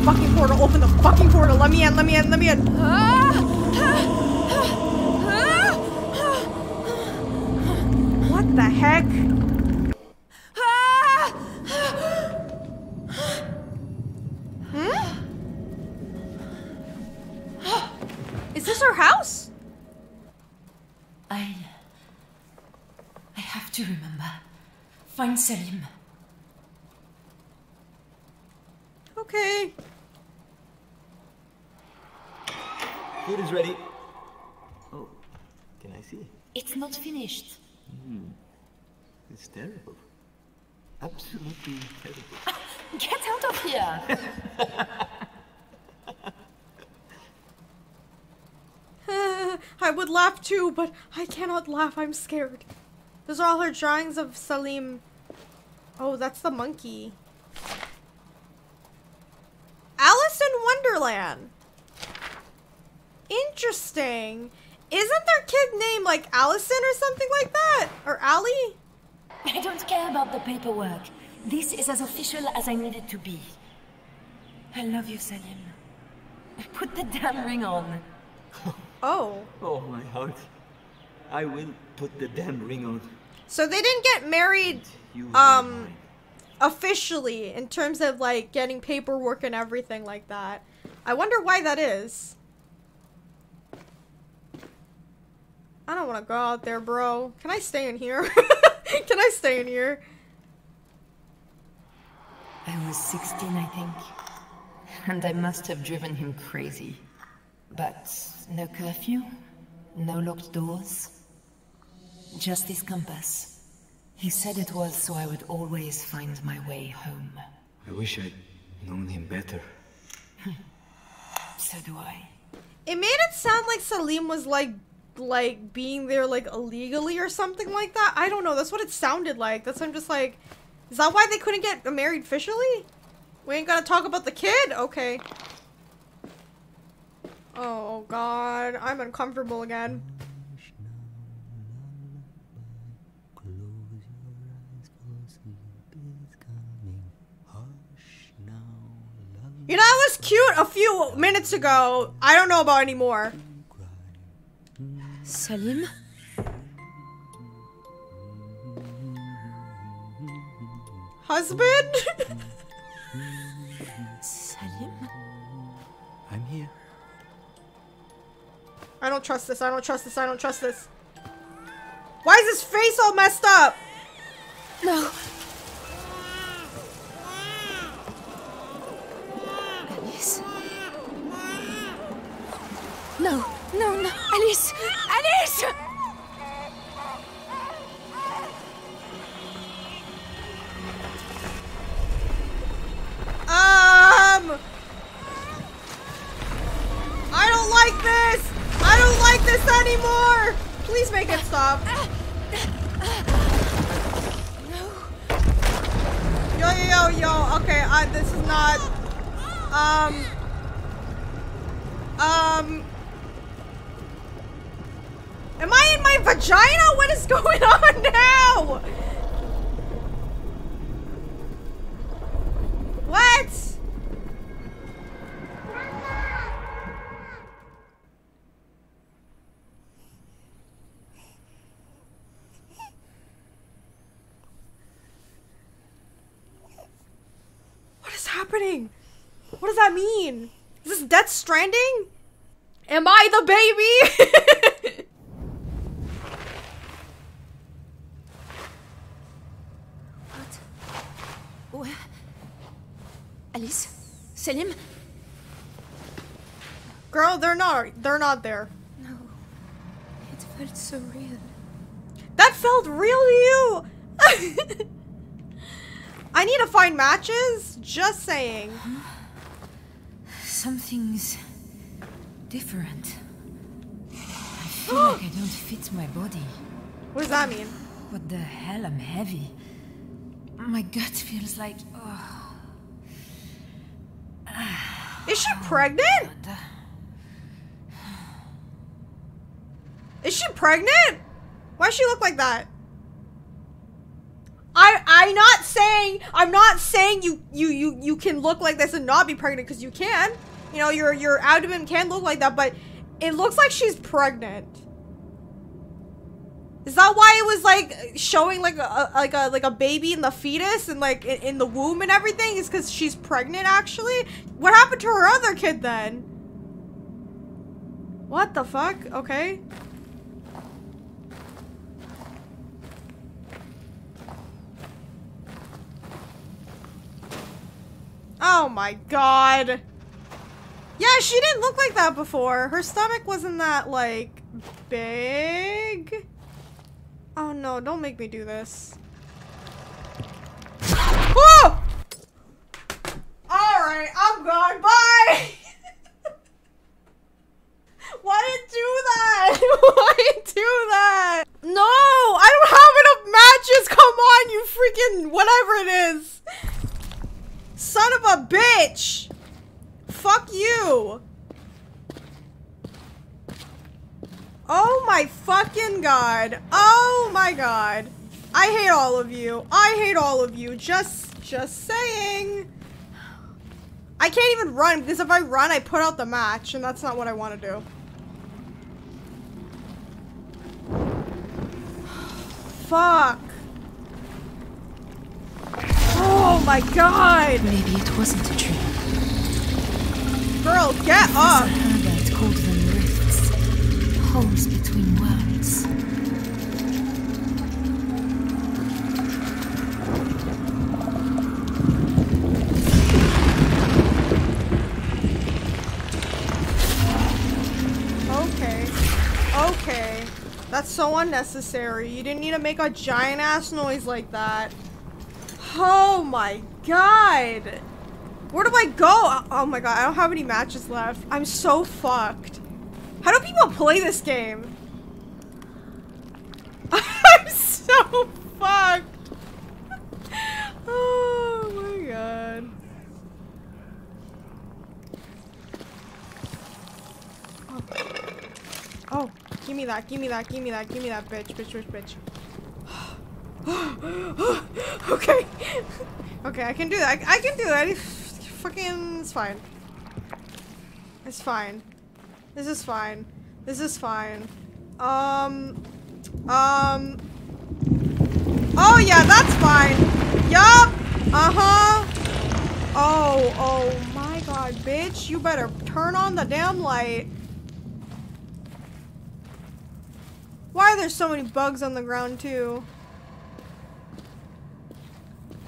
Open the portal, open the fucking portal. Let me in, let me in, let me in. What the heck? Hmm? Is this our house? I. I have to remember. Find Salim. Okay. Food is ready. Oh, can I see? It's not finished. Hmm. It's terrible. Absolutely terrible. Get out of here! I would laugh too, but I cannot laugh. I'm scared. Those are all her drawings of Salim. Oh, that's the monkey. Alice in Wonderland. Interesting. Isn't their kid named like Allison or something like that? Or Allie? I don't care about the paperwork. This is as official as I need it to be. I love you, Salim. Put the damn ring on. Oh. Oh, my heart. I will put the damn ring on. So they didn't get married um officially in terms of like getting paperwork and everything like that. I wonder why that is. I don't want to go out there, bro. Can I stay in here? Can I stay in here? I was 16, I think. And I must have driven him crazy. But no curfew, no locked doors. Just his compass. He said it was so I would always find my way home. I wish I'd known him better. So do I. It made it sound like Salim was like like being there like illegally or something like that. I don't know. That's what it sounded like. That's I'm just like is that why they couldn't get married officially? We ain't gotta talk about the kid? Okay. Oh god, I'm uncomfortable again. You know, that was cute a few minutes ago. I don't know about anymore. Salim? Husband? Salim? I'm here. I don't trust this. I don't trust this. I don't trust this. Why is his face all messed up? No. Alice? No, no, no. Alice! Alice! Um. I don't like this. I don't like this anymore. Please make it stop. No. Yo, yo, yo, yo. Okay, uh, this is not. Um. Um. Am I in my vagina? What is going on now? What? What is happening? What does that mean? Is this Death Stranding? Am I the baby? Where? Alice? Salim? Girl, they're not. They're not there. No. It felt so real. That felt real to you. I need to find matches. Just saying. Something's different. I feel like I don't fit my body. What does that mean? What the hell? I'm heavy. My gut feels like. Oh. Is she pregnant? Is she pregnant? Why does she look like that? I I'm not saying I'm not saying you you you you can look like this and not be pregnant because you can. You know your your abdomen can look like that, but it looks like she's pregnant. Is that why it was like showing like a like a like a baby in the fetus and like in, in the womb and everything? Is because she's pregnant actually? What happened to her other kid then? What the fuck? Okay. Oh my god. Yeah, she didn't look like that before. Her stomach wasn't that, like, big. Oh no, don't make me do this. Oh! Alright, I'm gone. Bye! Why did do that? Why did do that? No! I don't have enough matches! Come on, you freaking whatever it is! Son of a bitch! Fuck you! Oh my fucking god. Oh my god. I hate all of you. I hate all of you. Just, just saying. I can't even run because if I run, I put out the match and that's not what I want to do. Fuck. Oh my god! Maybe it wasn't a dream. Girl, get up! Called them rifts. Holes between worlds. Okay. Okay. That's so unnecessary. You didn't need to make a giant ass noise like that. Oh my god! Where do I go? Oh my god, I don't have any matches left. I'm so fucked. How do people play this game? I'm so fucked. Oh my god. Oh. oh, give me that, give me that, give me that, give me that, bitch, bitch, bitch, bitch. okay. Okay, I can do that. I, I can do that. Fucking, it's fine. It's fine. This is fine. This is fine. Um, um. Oh yeah, that's fine. Yup. Uh huh. Oh, oh my god, bitch! You better turn on the damn light. Why are there so many bugs on the ground too?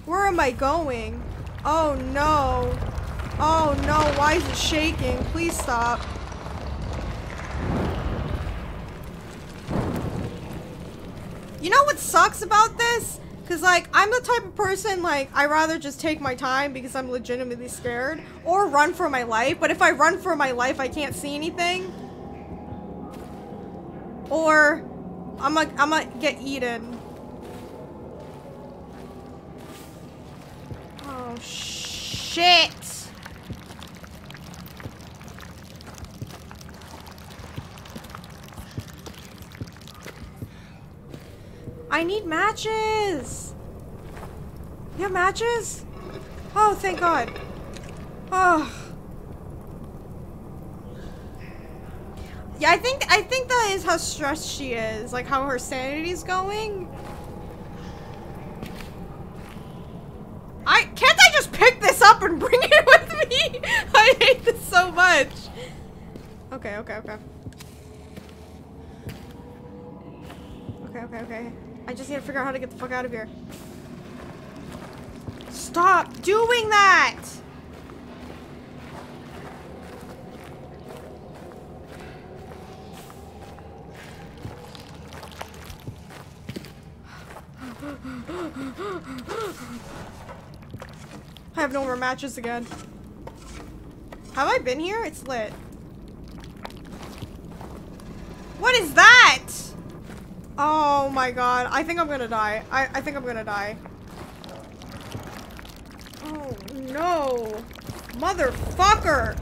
Where am I going? Oh no. Oh no, why is it shaking? Please stop. You know what sucks about this? Cause like, I'm the type of person like, I rather just take my time because I'm legitimately scared. Or run for my life, but if I run for my life, I can't see anything. Or, I'm gonna, I'm gonna get eaten. Oh, shit! I need matches! You have matches? Oh, thank God. Oh. Yeah, I think I think that is how stressed she is, like how her sanity's going. I can't I just pick this up and bring it with me? I hate this so much. Okay, okay, okay. Okay, okay, okay. I just need to figure out how to get the fuck out of here. Stop doing that! I have no more matches again. Have I been here? It's lit. What is that? Oh my god. I think I'm gonna die. I, I think I'm gonna die. Oh no. Motherfucker.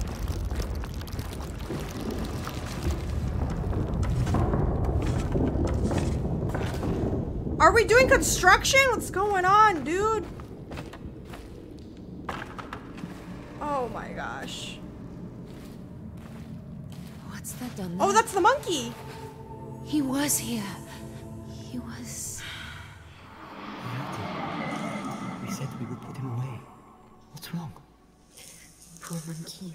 Are we doing construction? What's going on, dude? Oh my gosh. What's that done? Oh, that's the monkey. He was here. He was. We said we would put him away. What's wrong? Poor monkey.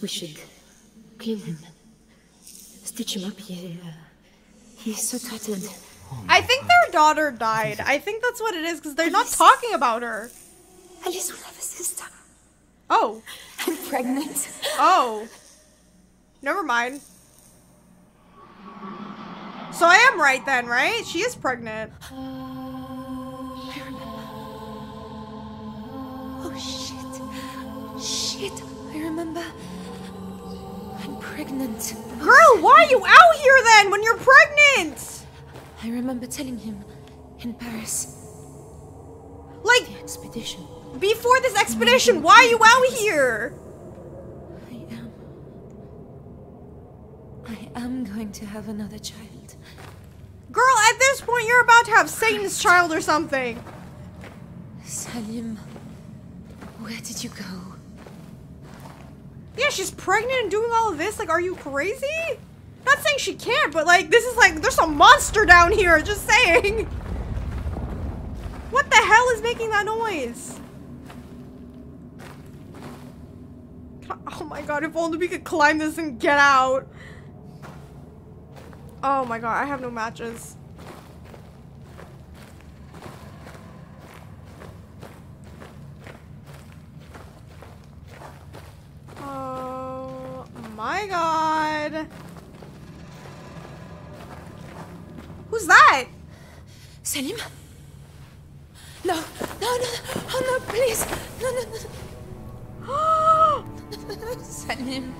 We should clean him. Stitch him up. He, uh, he's so tattered. I think their daughter died. I think that's what it is because they're not talking about her. Alice will have a sister. Oh. I'm pregnant. Oh. Never mind. So I am right then, right? She is pregnant. Oh shit. Shit. I remember. I'm pregnant. Girl, why are you out here then when you're pregnant? I remember telling him in Paris. Like the expedition. Before this expedition, mm-hmm. why are you out here? I am. I am going to have another child. Girl, at this point, you're about to have Satan's child or something. Salim, where did you go? Yeah, she's pregnant and doing all of this. Like, are you crazy? Not saying she can't, but like, this is like, there's a monster down here. Just saying. What the hell is making that noise? Oh my god, if only we could climb this and get out. Oh my god, I have no matches. Oh my god. Who's that? Salim? No, no, no, no, oh no, please. No, no, no. Salim.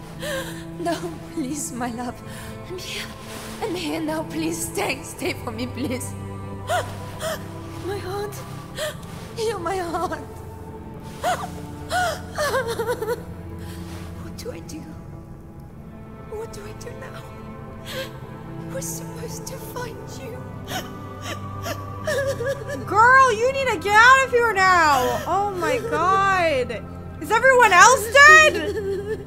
No, please, my love. I'm here. I'm here now. Please stay. Stay for me, please. My heart. You're my heart. What do I do? What do I do now? We're supposed to find you. Girl, you need to get out of here now. Oh my god. Is everyone else dead?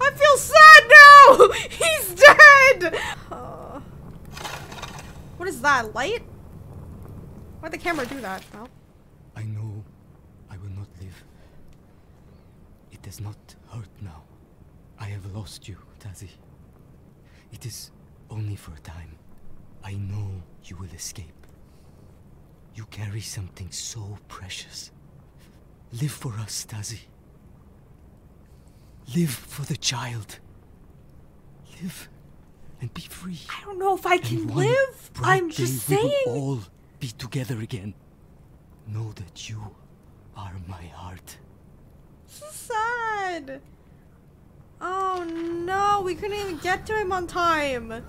I feel sad now! He's dead! Uh, what is that, light? Why'd the camera do that? I know I will not live. It does not hurt now. I have lost you, Tasi. It is only for a time. I know you will escape. You carry something so precious. Live for us, Tasi. Live for the child. Live and be free. I don't know if I can live. I'm just day we saying. will all be together again. Know that you are my heart. So sad. Oh no, we couldn't even get to him on time.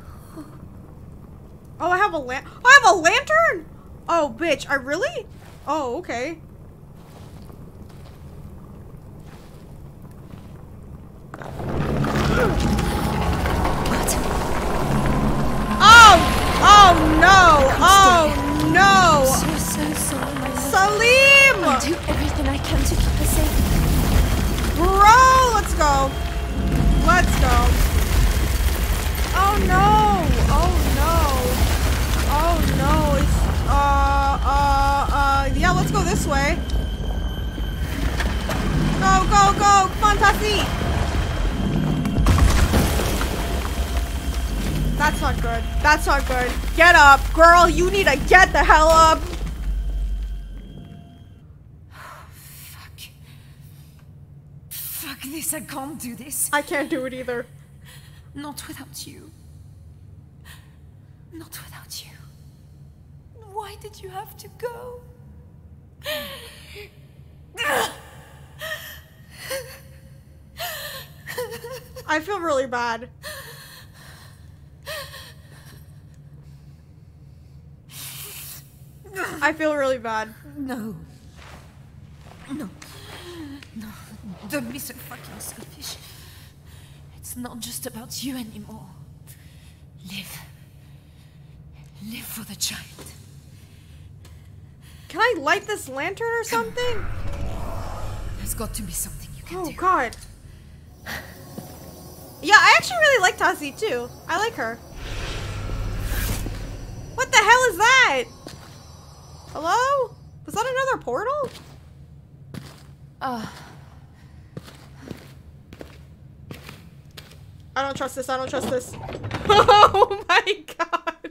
Oh, I have a lamp. I have a lantern. Oh, bitch, I really? Oh, okay. Oh! Oh no! Oh no! So, so sorry, my love. Salim! I'll do everything I can to keep her safe. Bro, let's go. Let's go. Oh no! Oh no! Oh no! It's uh uh uh yeah, let's go this way. Go, go, go! Come! That's not good. That's not good. Get up. Girl, you need to get the hell up. Fuck this, I can't do this. I can't do it either. Not without you. Not without you. Why did you have to go? I feel really bad. I feel really bad. No. No. Don't be so fucking selfish. It's not just about you anymore. Live. Live for the child. Can I light this lantern or something? There's got to be something you can oh, do. god. Yeah, I actually really like Tasi too. I like her. What the hell is that? Hello? Was that another portal? Uh, I don't trust this. I don't trust this. Oh my god.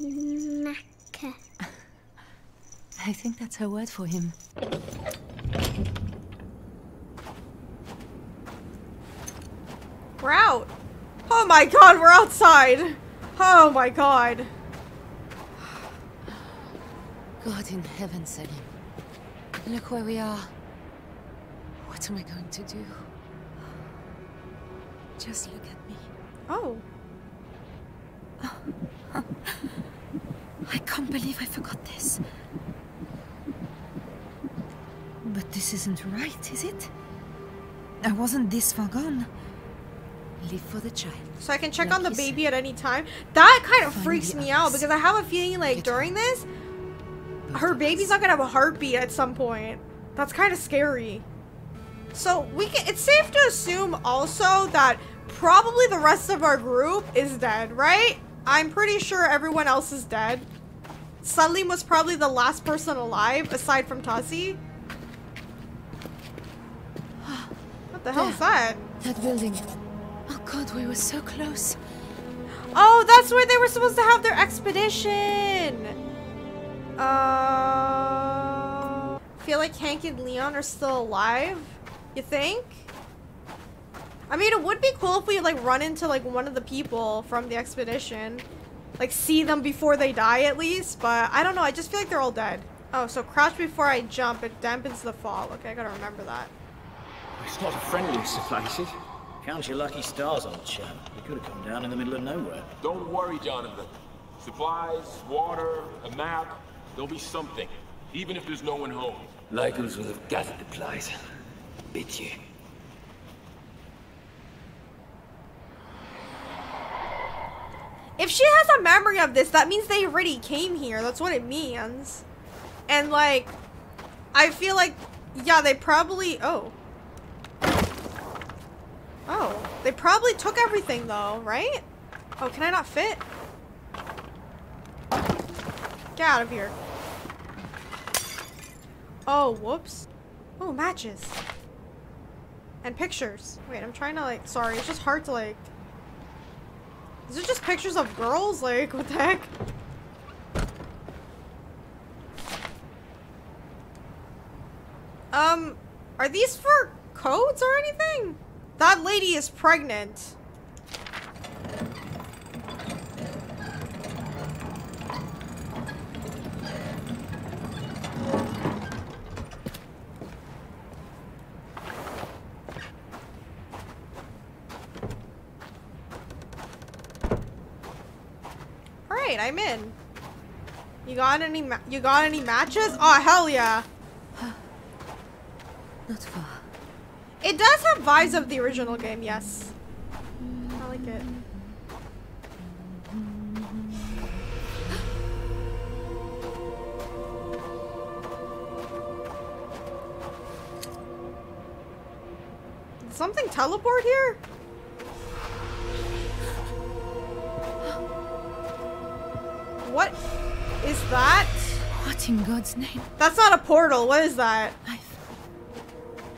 Naka. I think that's her word for him. We're out. Oh my god, we're outside. Oh my god. God in heaven, Salim. Look where we are. What am I going to do? Just look at me. Oh. I can't believe I forgot this. But this isn't right, is it? I wasn't this far gone. Live for the child. So I can check Like on the said. baby at any time. That kind of Find freaks me out because I have a feeling like during this, her baby's not gonna have a heartbeat at some point. That's kind of scary. So we can. It's safe to assume also that probably the rest of our group is dead, right? I'm pretty sure everyone else is dead. Salim was probably the last person alive aside from Tasi. What the hell is that? That building. Oh god, we were so close. Oh, that's where they were supposed to have their expedition. Uh, feel like Hank and Leon are still alive. You think? I mean, it would be cool if we like run into like one of the people from the expedition, like see them before they die at least. But I don't know. I just feel like they're all dead. Oh, so crouch before I jump. It dampens the fall. Okay, I gotta remember that. It's not the friendliest of places. Count your lucky stars on chap. We could have come down in the middle of nowhere. Don't worry, Jonathan. Supplies, water, a map, there'll be something. Even if there's no one home. Lycans will have gathered the plies. Bet you. If she has a memory of this, that means they already came here. That's what it means. And like, I feel like, yeah, they probably, oh. Oh, they probably took everything though, right? Oh, can I not fit? Get out of here. Oh, whoops. Oh, matches. And pictures. Wait, I'm trying to like, sorry, it's just hard to like, is it just pictures of girls? Like, what the heck? Um, are these for codes or anything? That lady is pregnant. I'm in. You got any ma- you got any matches? Oh hell yeah. Not far. It does have vibes of the original game, yes. I like it. Did something teleport here? What is that? What in God's name? That's not a portal. What is that? I've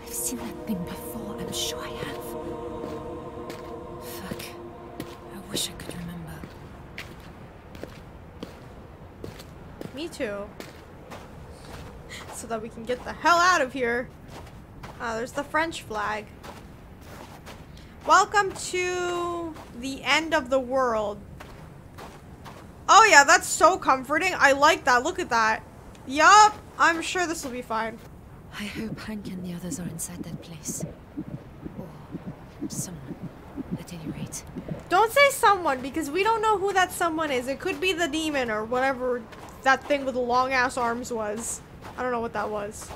I've seen that thing before. I'm sure I have. Fuck. I wish I could remember. Me too. So that we can get the hell out of here. Ah, there's the French flag. Welcome to the end of the world. Oh yeah, that's so comforting. I like that. Look at that. Yup. I'm sure this will be fine. I hope Hank and the others are inside that place. Or someone, at any rate. Don't say someone because we don't know who that someone is. It could be the demon or whatever that thing with the long ass arms was. I don't know what that was.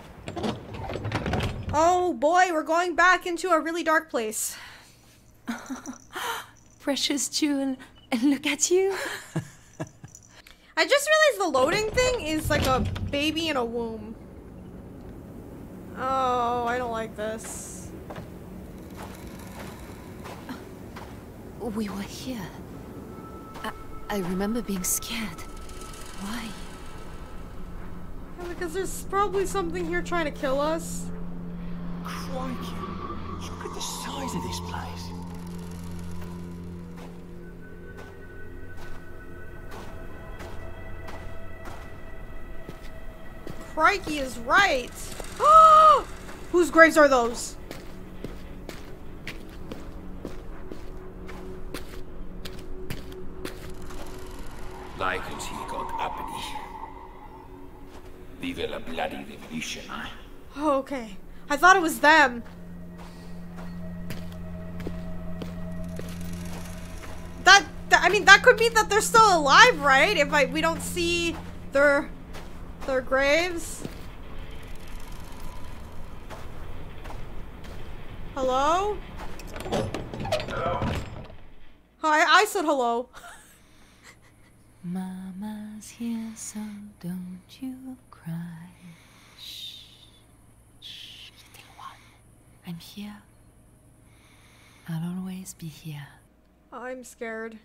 Oh boy, we're going back into a really dark place. Precious jewel, and look at you. I just realized the loading thing is like a baby in a womb. Oh, I don't like this. We were here. I, I remember being scared. Why? Because there's probably something here trying to kill us. Crikey. Look at the size of this place. Crikey is right. Whose graves are those? He got uppity. Vive la bloody revolution, eh? Oh, okay. I thought it was them. That, that I mean, that could mean that they're still alive, right? If I we don't see their their graves. Hello? Hello. Hi, I said hello. Mama's here, so don't you cry. Shh. Shh, little one. I'm here. I'll always be here. I'm scared.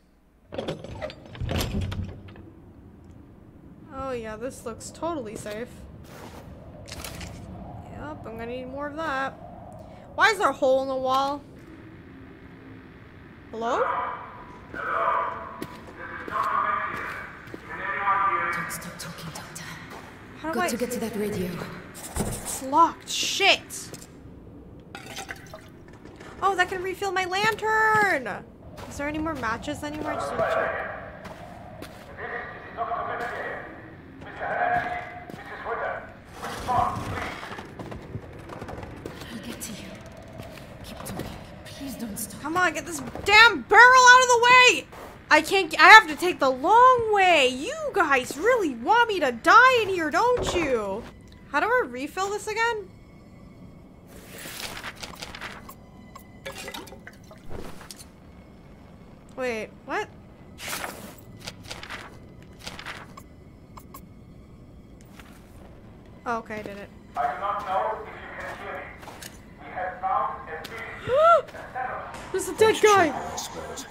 Oh yeah, this looks totally safe. Yep, I'm gonna need more of that. Why is there a hole in the wall? Hello? Don't stop talking, Doctor. How do Got I- to get to that radio. It's locked. Shit! Oh, that can refill my lantern! Is there any more matches anywhere? Just check. I'll get to you. Keep talking. Please don't stop. Come on, get this damn barrel out of the way! I can't. I have to take the long way. You guys really want me to die in here, don't you? How do I refill this again? Wait, what? Oh, okay, I did it. I do not know if you can hear me. We have found a village. There's a dead guy. I suppose.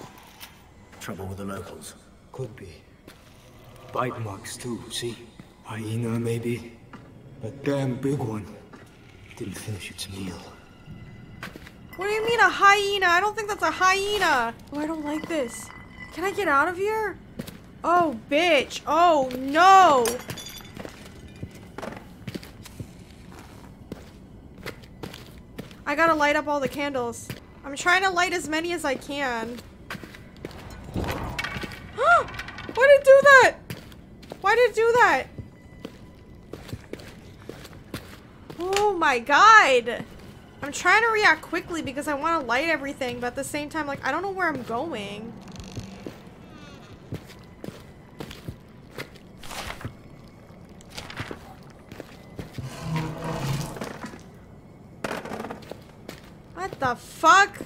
Trouble with the locals. Could be. Bite marks too, see? Hyena maybe. A damn big one. Didn't finish its meal. What do you mean a hyena? I don't think that's a hyena. Oh, I don't like this. Can I get out of here? Oh, bitch. Oh, no. I gotta light up all the candles. I'm trying to light as many as I can. Why did it do that? Why did it do that? Oh my god. I'm trying to react quickly because I want to light everything, but at the same time, like, I don't know where I'm going. The fuck?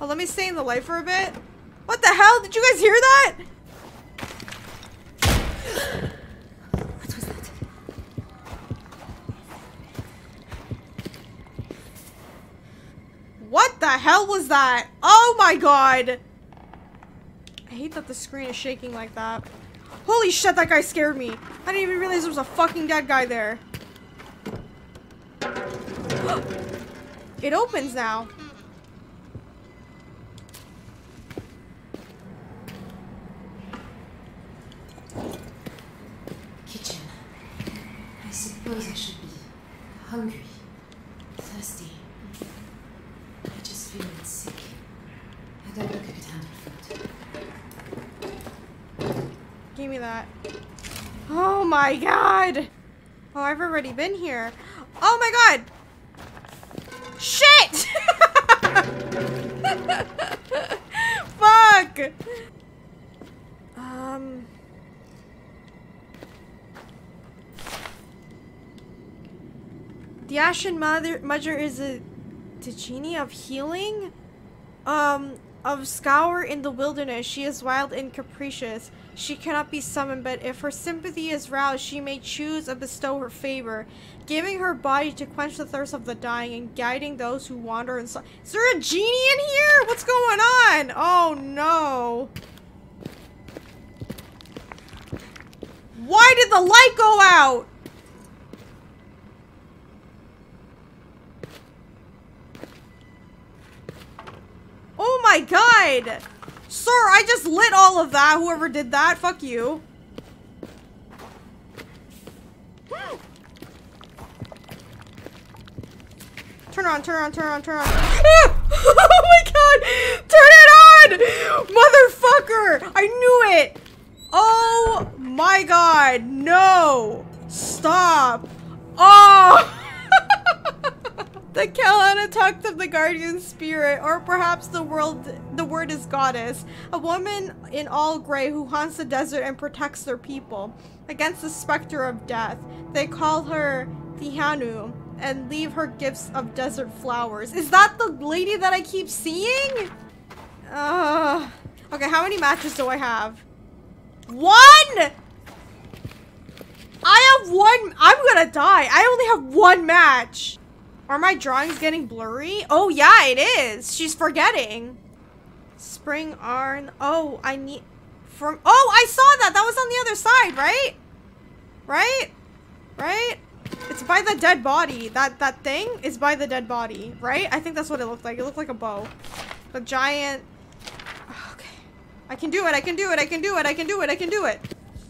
Oh, let me stay in the light for a bit. What the hell? Did you guys hear that? What the hell was that? Oh my god! I hate that the screen is shaking like that. Holy shit, that guy scared me. I didn't even realize there was a fucking dead guy there. it opens now. Kitchen. I suppose I should be hungry, thirsty. I just feel it's sick. I don't look I could handle food. Give me that. Oh my god! Oh, I've already been here. Oh my god! Shit! Fuck! Um... The Ashen Mother, Mother is a genie of healing? Um, of scour in the wilderness. She is wild and capricious. She cannot be summoned, but if her sympathy is roused, she may choose and bestow her favor, giving her body to quench the thirst of the dying and guiding those who wander in. Is there a genie in here? What's going on? Oh no. Why did the light go out? Oh my god! Sir, I just lit all of that. Whoever did that, fuck you. Turn on, turn on, turn on, turn on. oh my god! Turn it on! Motherfucker! I knew it! Oh my god, no! Stop! Oh! the Kalanatuct of the guardian spirit, or perhaps the world the word is goddess, a woman in all gray who haunts the desert and protects their people against the specter of death. They call her Tihanu and leave her gifts of desert flowers. Is that the lady that I keep seeing? Uh, okay, how many matches do I have? One! I have one. I'm gonna die. I only have one match. Are my drawings getting blurry? Oh, yeah, it is. She's forgetting. Spring Arn. Oh, I need... From... Oh, I saw that. That was on the other side, right? Right? Right? It's by the dead body. That that thing is by the dead body, right? I think that's what it looked like. It looked like a bow. The giant... Okay. I can do it. I can do it. I can do it. I can do it. I can do it.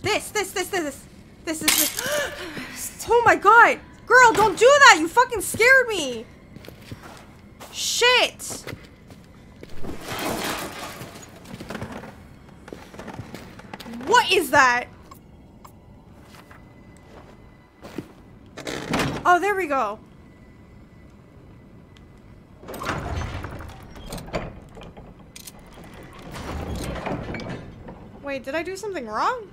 This, this, this, this, this, this, this, this. oh my god. Girl, don't do that! You fucking scared me! Shit! What is that? Oh, there we go. Wait, did I do something wrong?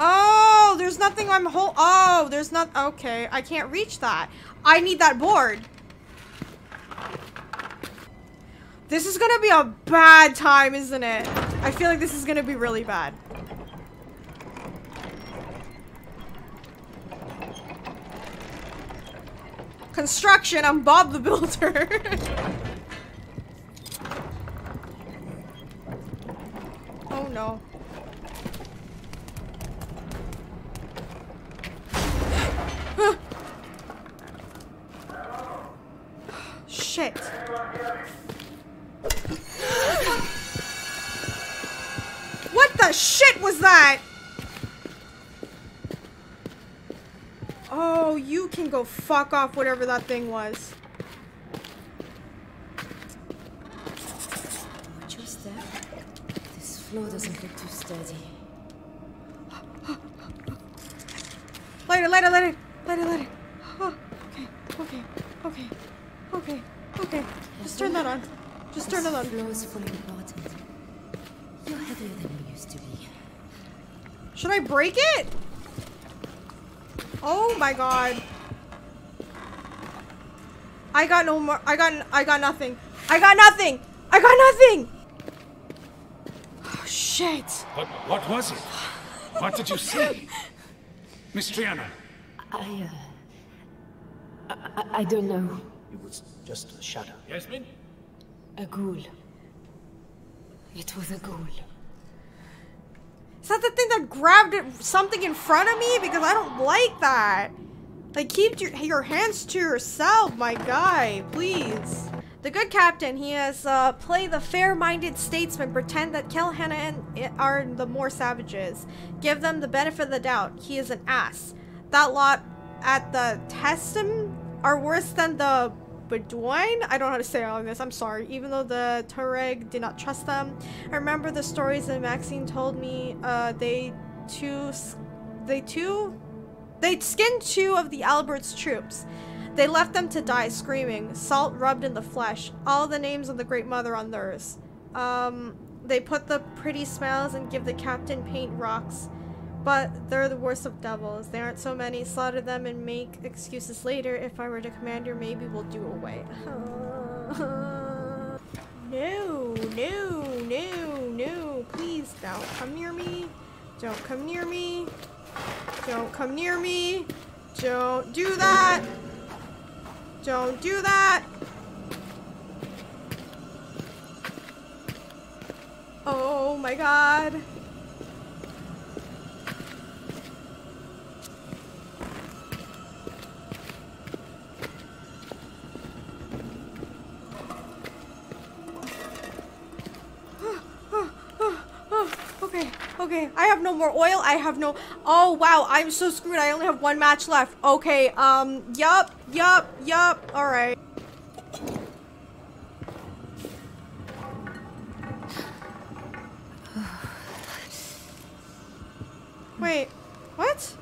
Oh, there's nothing I'm whole. Oh, there's not. Okay, I can't reach that. I need that board. This is gonna be a bad time, isn't it? I feel like this is gonna be really bad. Construction, I'm Bob the Builder. oh no. Shit. What the shit was that? Oh, you can go fuck off whatever that thing was. Watch your step. This floor doesn't look too sturdy. Lighter, lighter, lighter, lighter, lighter. Oh, ah, okay, okay, okay, okay, okay. Just turn that on. Just turn it on. Floor's falling apart. You're heavier than you used to be. Should I break it? Oh my god. I got no more. I got. I got nothing. I got nothing. I got nothing. Oh, shit. What, what was it? What did you see? Miss Trianon. I, uh, I, I don't know. It was just a shadow. Yasmin? A ghoul. It was a ghoul. Is that the thing that grabbed it, something in front of me? Because I don't like that. Like, keep your, your hands to yourself, my guy, please. The good captain, he has uh, play the fair-minded statesman, pretend that Kelhana and are the more savages. Give them the benefit of the doubt. He is an ass. That lot at the Testim are worse than the Bedouin? I don't know how to say all of this, I'm sorry. Even though the Tuareg did not trust them. I remember the stories that Maxine told me, uh, they too, they too, they skinned two of the Albert's troops. They left them to die screaming, salt rubbed in the flesh, all the names of the Great Mother on theirs. Um, they put the pretty smiles and give the captain paint rocks. But they're the worst of devils. There aren't so many. Slaughter them and make excuses later. If I were the commander, maybe we'll do away. no, no, no, no. Please don't come near me. Don't come near me. Don't come near me. Don't do that. Don't do that. Oh my god. Okay. I have no more oil. I have no... Oh, wow. I'm so screwed. I only have one match left. Okay, um, yup, yup, yup. Alright. Wait, what?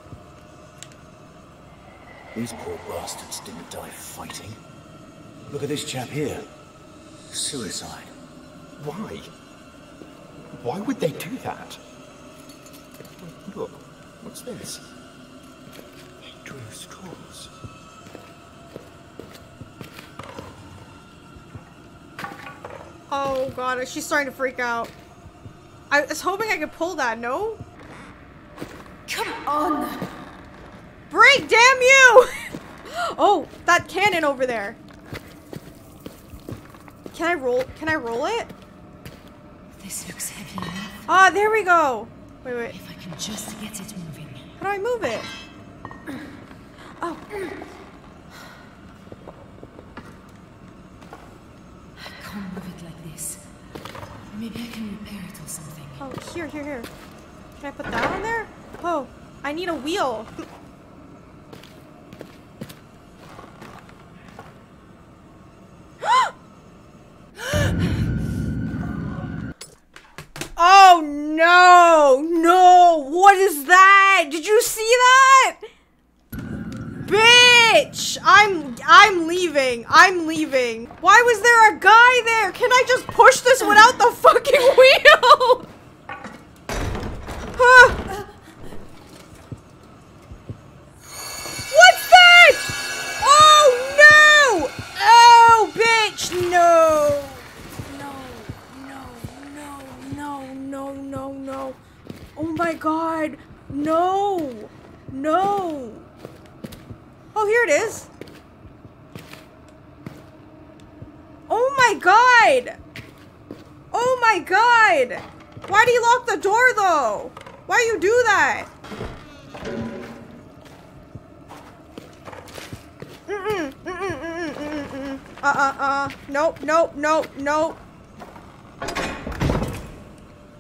These poor bastards didn't die fighting. Look at this chap here. Suicide. Why? Why would they do that? Look, what's this? They drew straws. Oh god, she's starting to freak out. I was hoping I could pull that, no? Come on! Break, damn you! oh, that cannon over there. Can I roll? Can I roll it? This looks heavy enough. Ah, there we go. Wait, wait. If I can just get it moving. How do I move it? Oh. I can't move it like this. Maybe I can repair it or something. Oh, here, here, here. Can I put that on there? Oh, I need a wheel. oh no! No! What is that? Did you see that? Bitch! I'm I'm leaving. I'm leaving. Why was there a guy there? Can I just push this without the fucking wheel? Huh. What's that? Oh no! Oh bitch, no! No, no, no, no, no, no. Oh my god. No! No! Oh, here it is. Oh my god! Oh my god! Why do you lock the door though? Why you do that? Mm-mm, mm-mm, mm-mm, mm-mm. Uh-uh-uh. Nope, nope, nope, nope.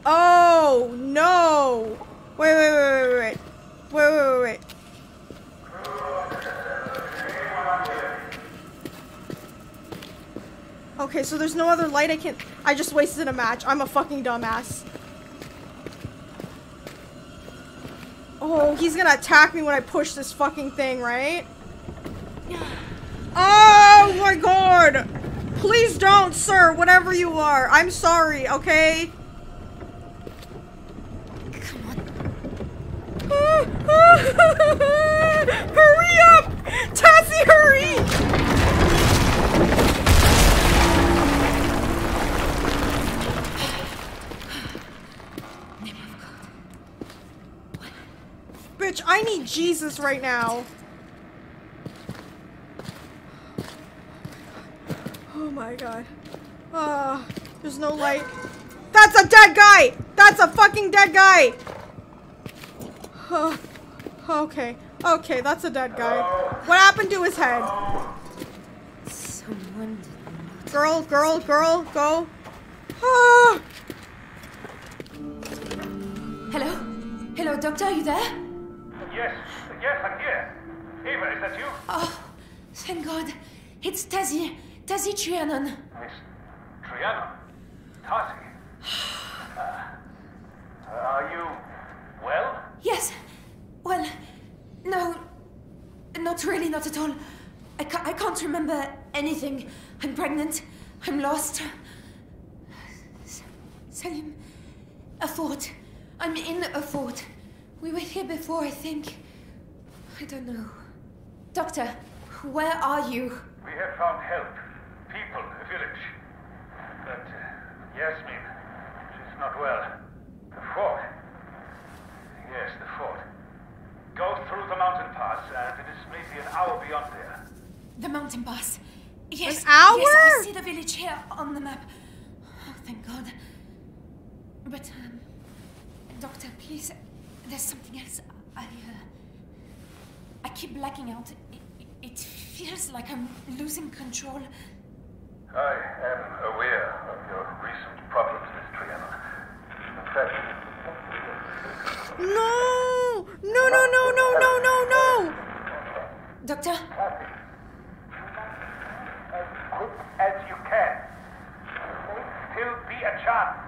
Oh, no. Wait, wait, wait, wait, wait. Wait, wait, wait, wait. Okay, so there's no other light I can't- I just wasted a match. I'm a fucking dumbass. Oh, he's gonna attack me when I push this fucking thing, right? Oh my god! Please don't, sir, whatever you are. I'm sorry, okay? Come on. Hurry up! Tasi, hurry! Bitch, I need Jesus right now. Oh my god. Uh, there's no light. That's a dead guy! That's a fucking dead guy! Uh, okay. Okay, that's a dead guy. What happened to his head? Someone Girl, girl, girl, go. Ah! Hello? Hello, Doctor, are you there? Yes, yes, I'm here. Eva, is that you? Oh, thank God. It's Tasi. Tasi Trianon. Miss Trianon? Tasi? Uh, are you well? Yes. Well, no. Not really, not at all. I, ca- I can't remember anything. I'm pregnant. I'm lost. S- Salim. A fort. I'm in a fort. We were here before, I think. I don't know. Doctor, where are you? We have found help. People, a village. But uh, Yasmin, she's not well. The fort. Yes, the fort. Go through the mountain pass, and it is maybe an hour beyond there. The mountain pass. Yes. hour? Yes, I see the village here on the map. Oh, thank God. But, um, Doctor, please, there's something else. I, uh, I keep blacking out. It, it, it feels like I'm losing control. I am aware of your recent problems, Miss Trianon. In fact, No! No, no, no, no, no, no, no! Doctor? as quick as you can. There may still be a chance.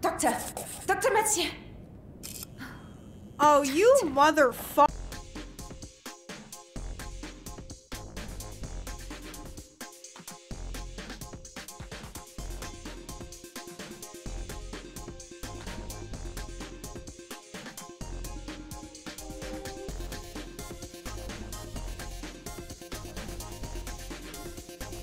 Doctor! Doctor Mathieu! Oh, you motherfucker.